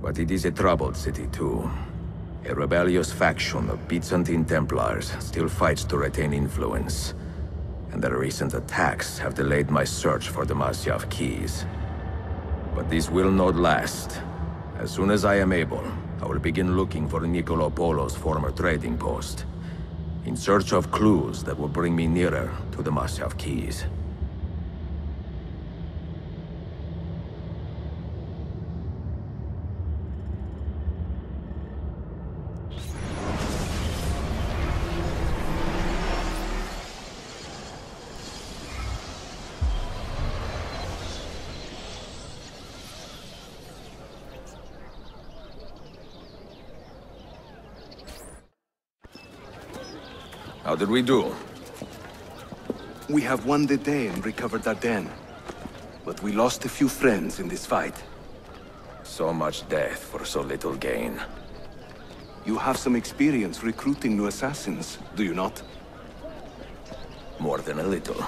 But it is a troubled city too. A rebellious faction of Byzantine Templars still fights to retain influence. And their recent attacks have delayed my search for the Masyaf keys. But this will not last. As soon as I am able, I will begin looking for Nicolo Polo's former trading post. In search of clues that will bring me nearer to the Masyaf keys. Did we do? We have won the day and recovered our den. But we lost a few friends in this fight. So much death for so little gain. You have some experience recruiting new assassins, do you not? More than a little.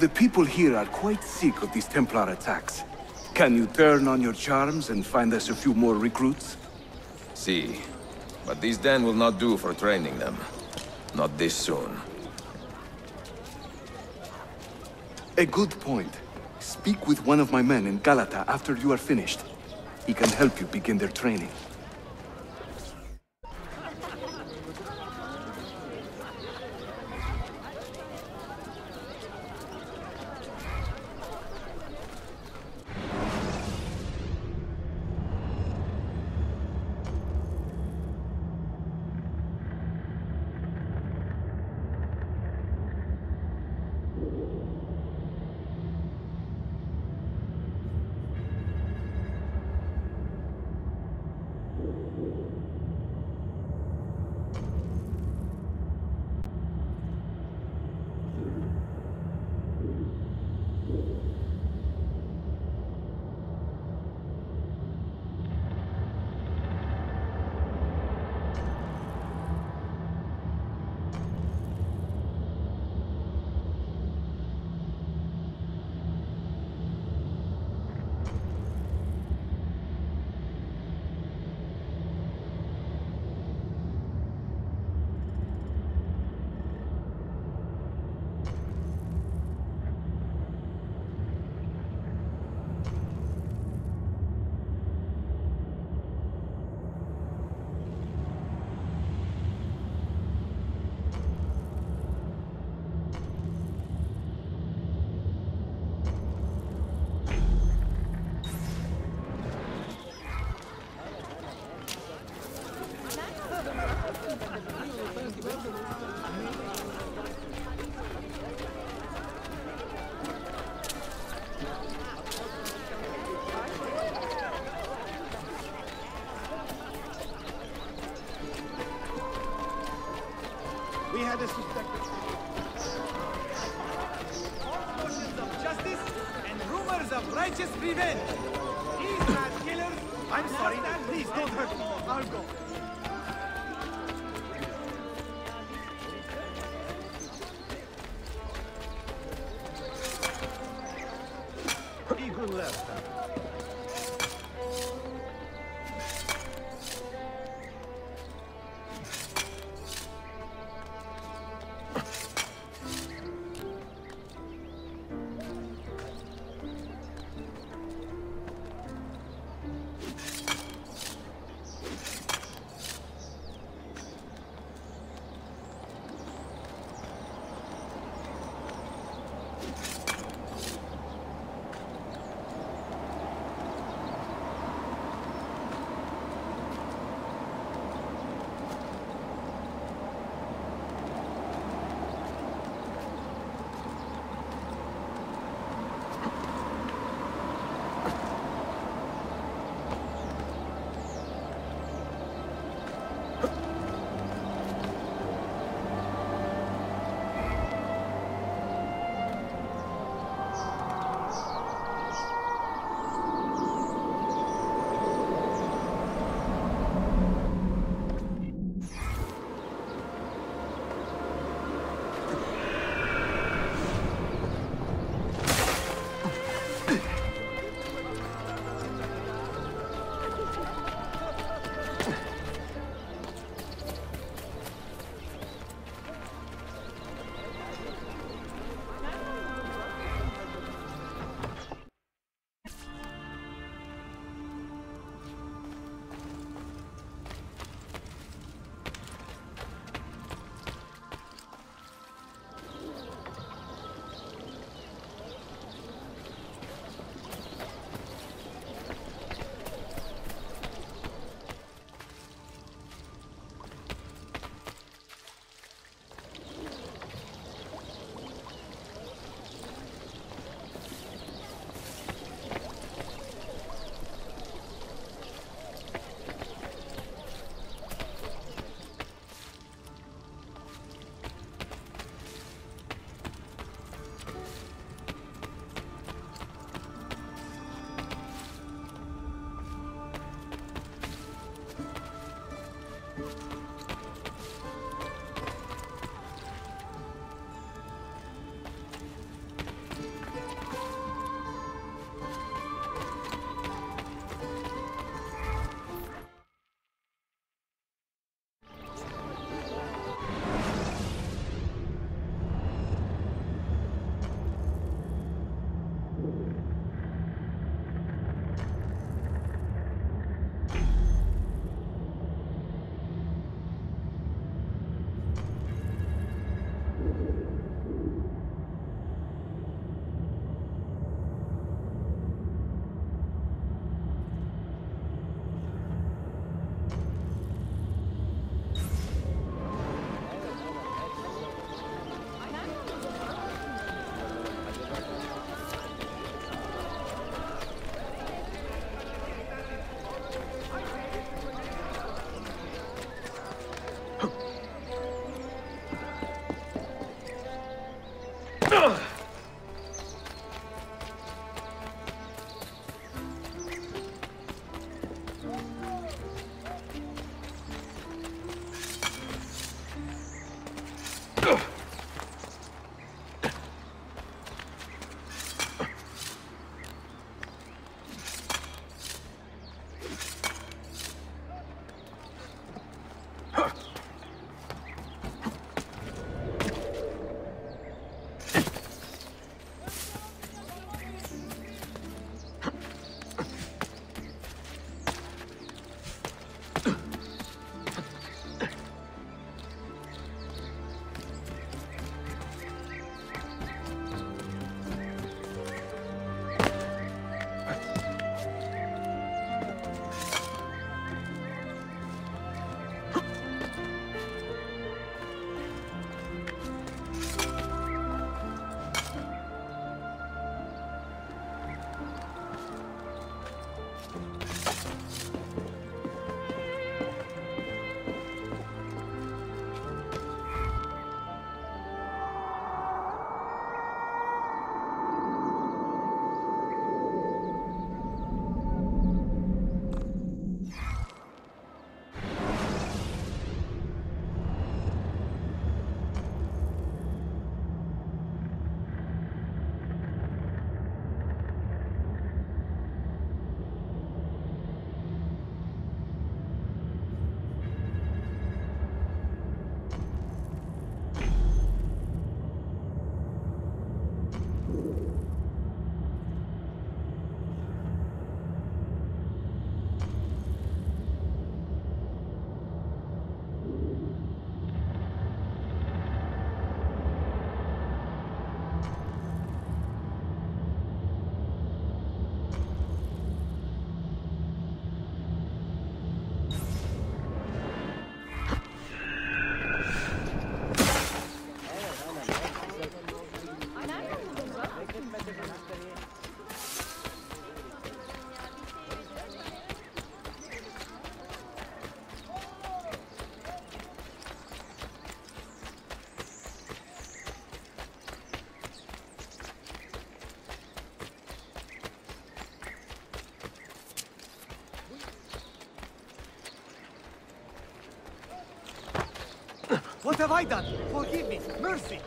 The people here are quite sick of these Templar attacks. Can you turn on your charms and find us a few more recruits? See. But these den will not do for training them. Not this soon. A good point. Speak with one of my men in Galata after you are finished. He can help you begin their training. What have I done? Forgive me. Mercy.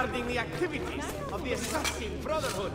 regarding the activities of the Assassin Brotherhood.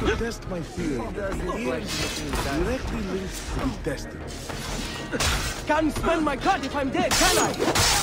to test my theory. Directly linked to the destiny. Can't spend my cut if I'm dead, can I?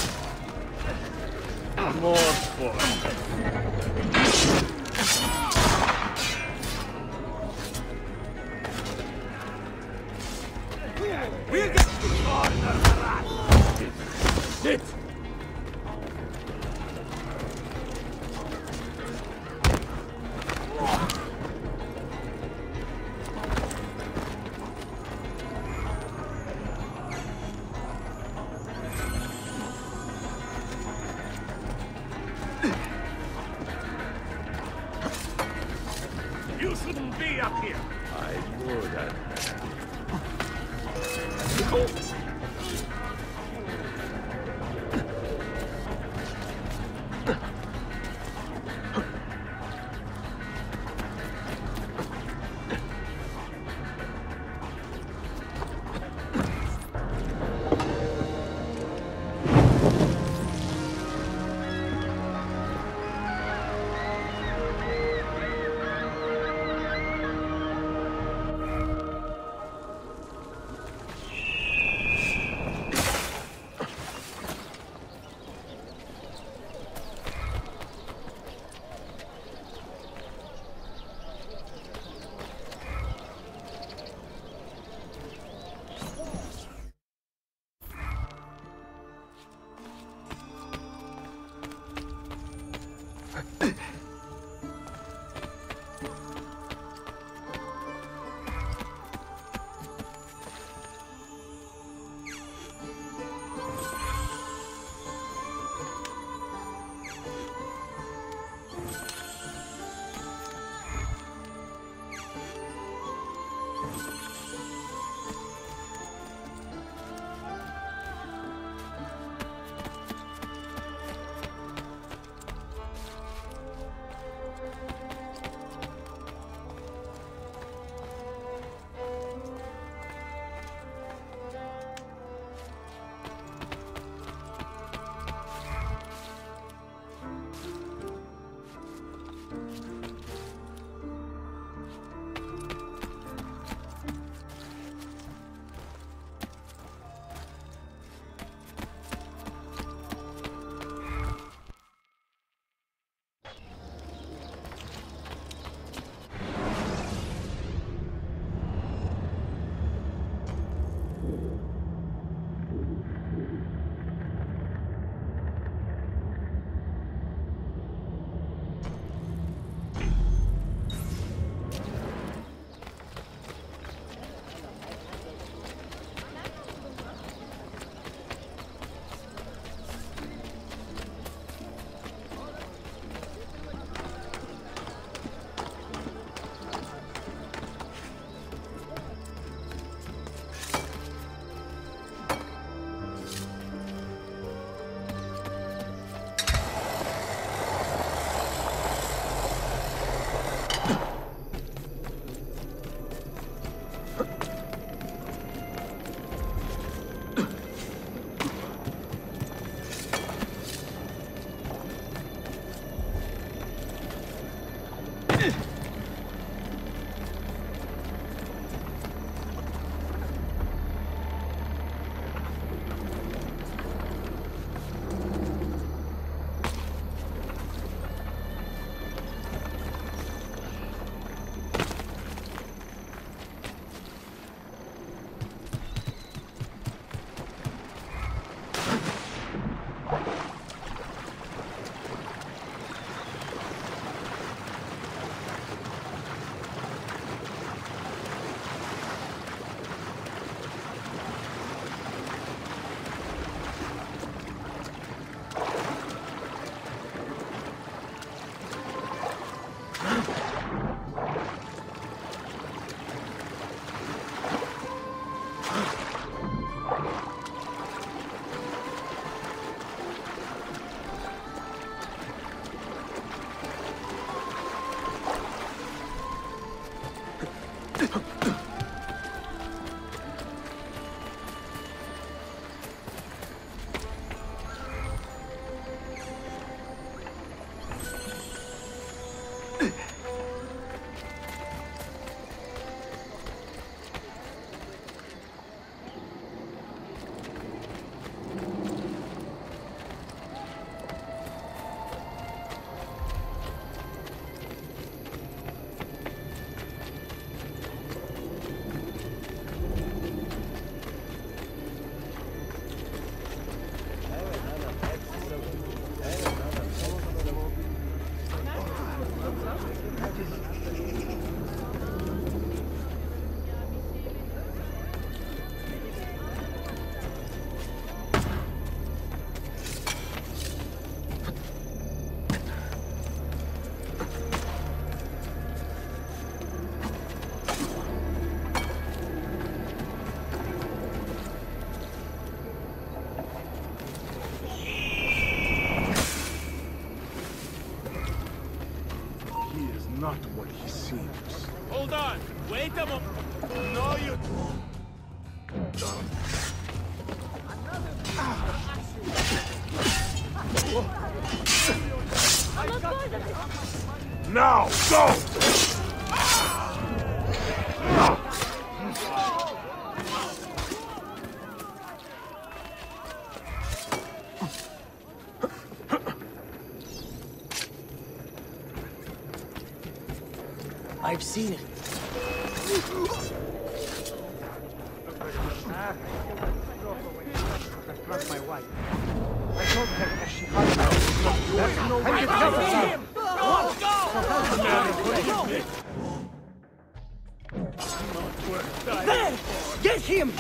There! Get him!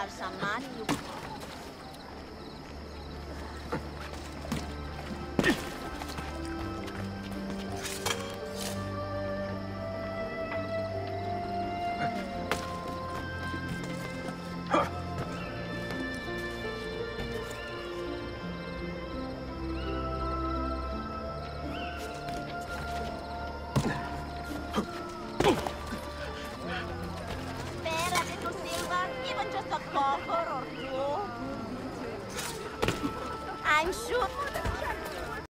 Come, come.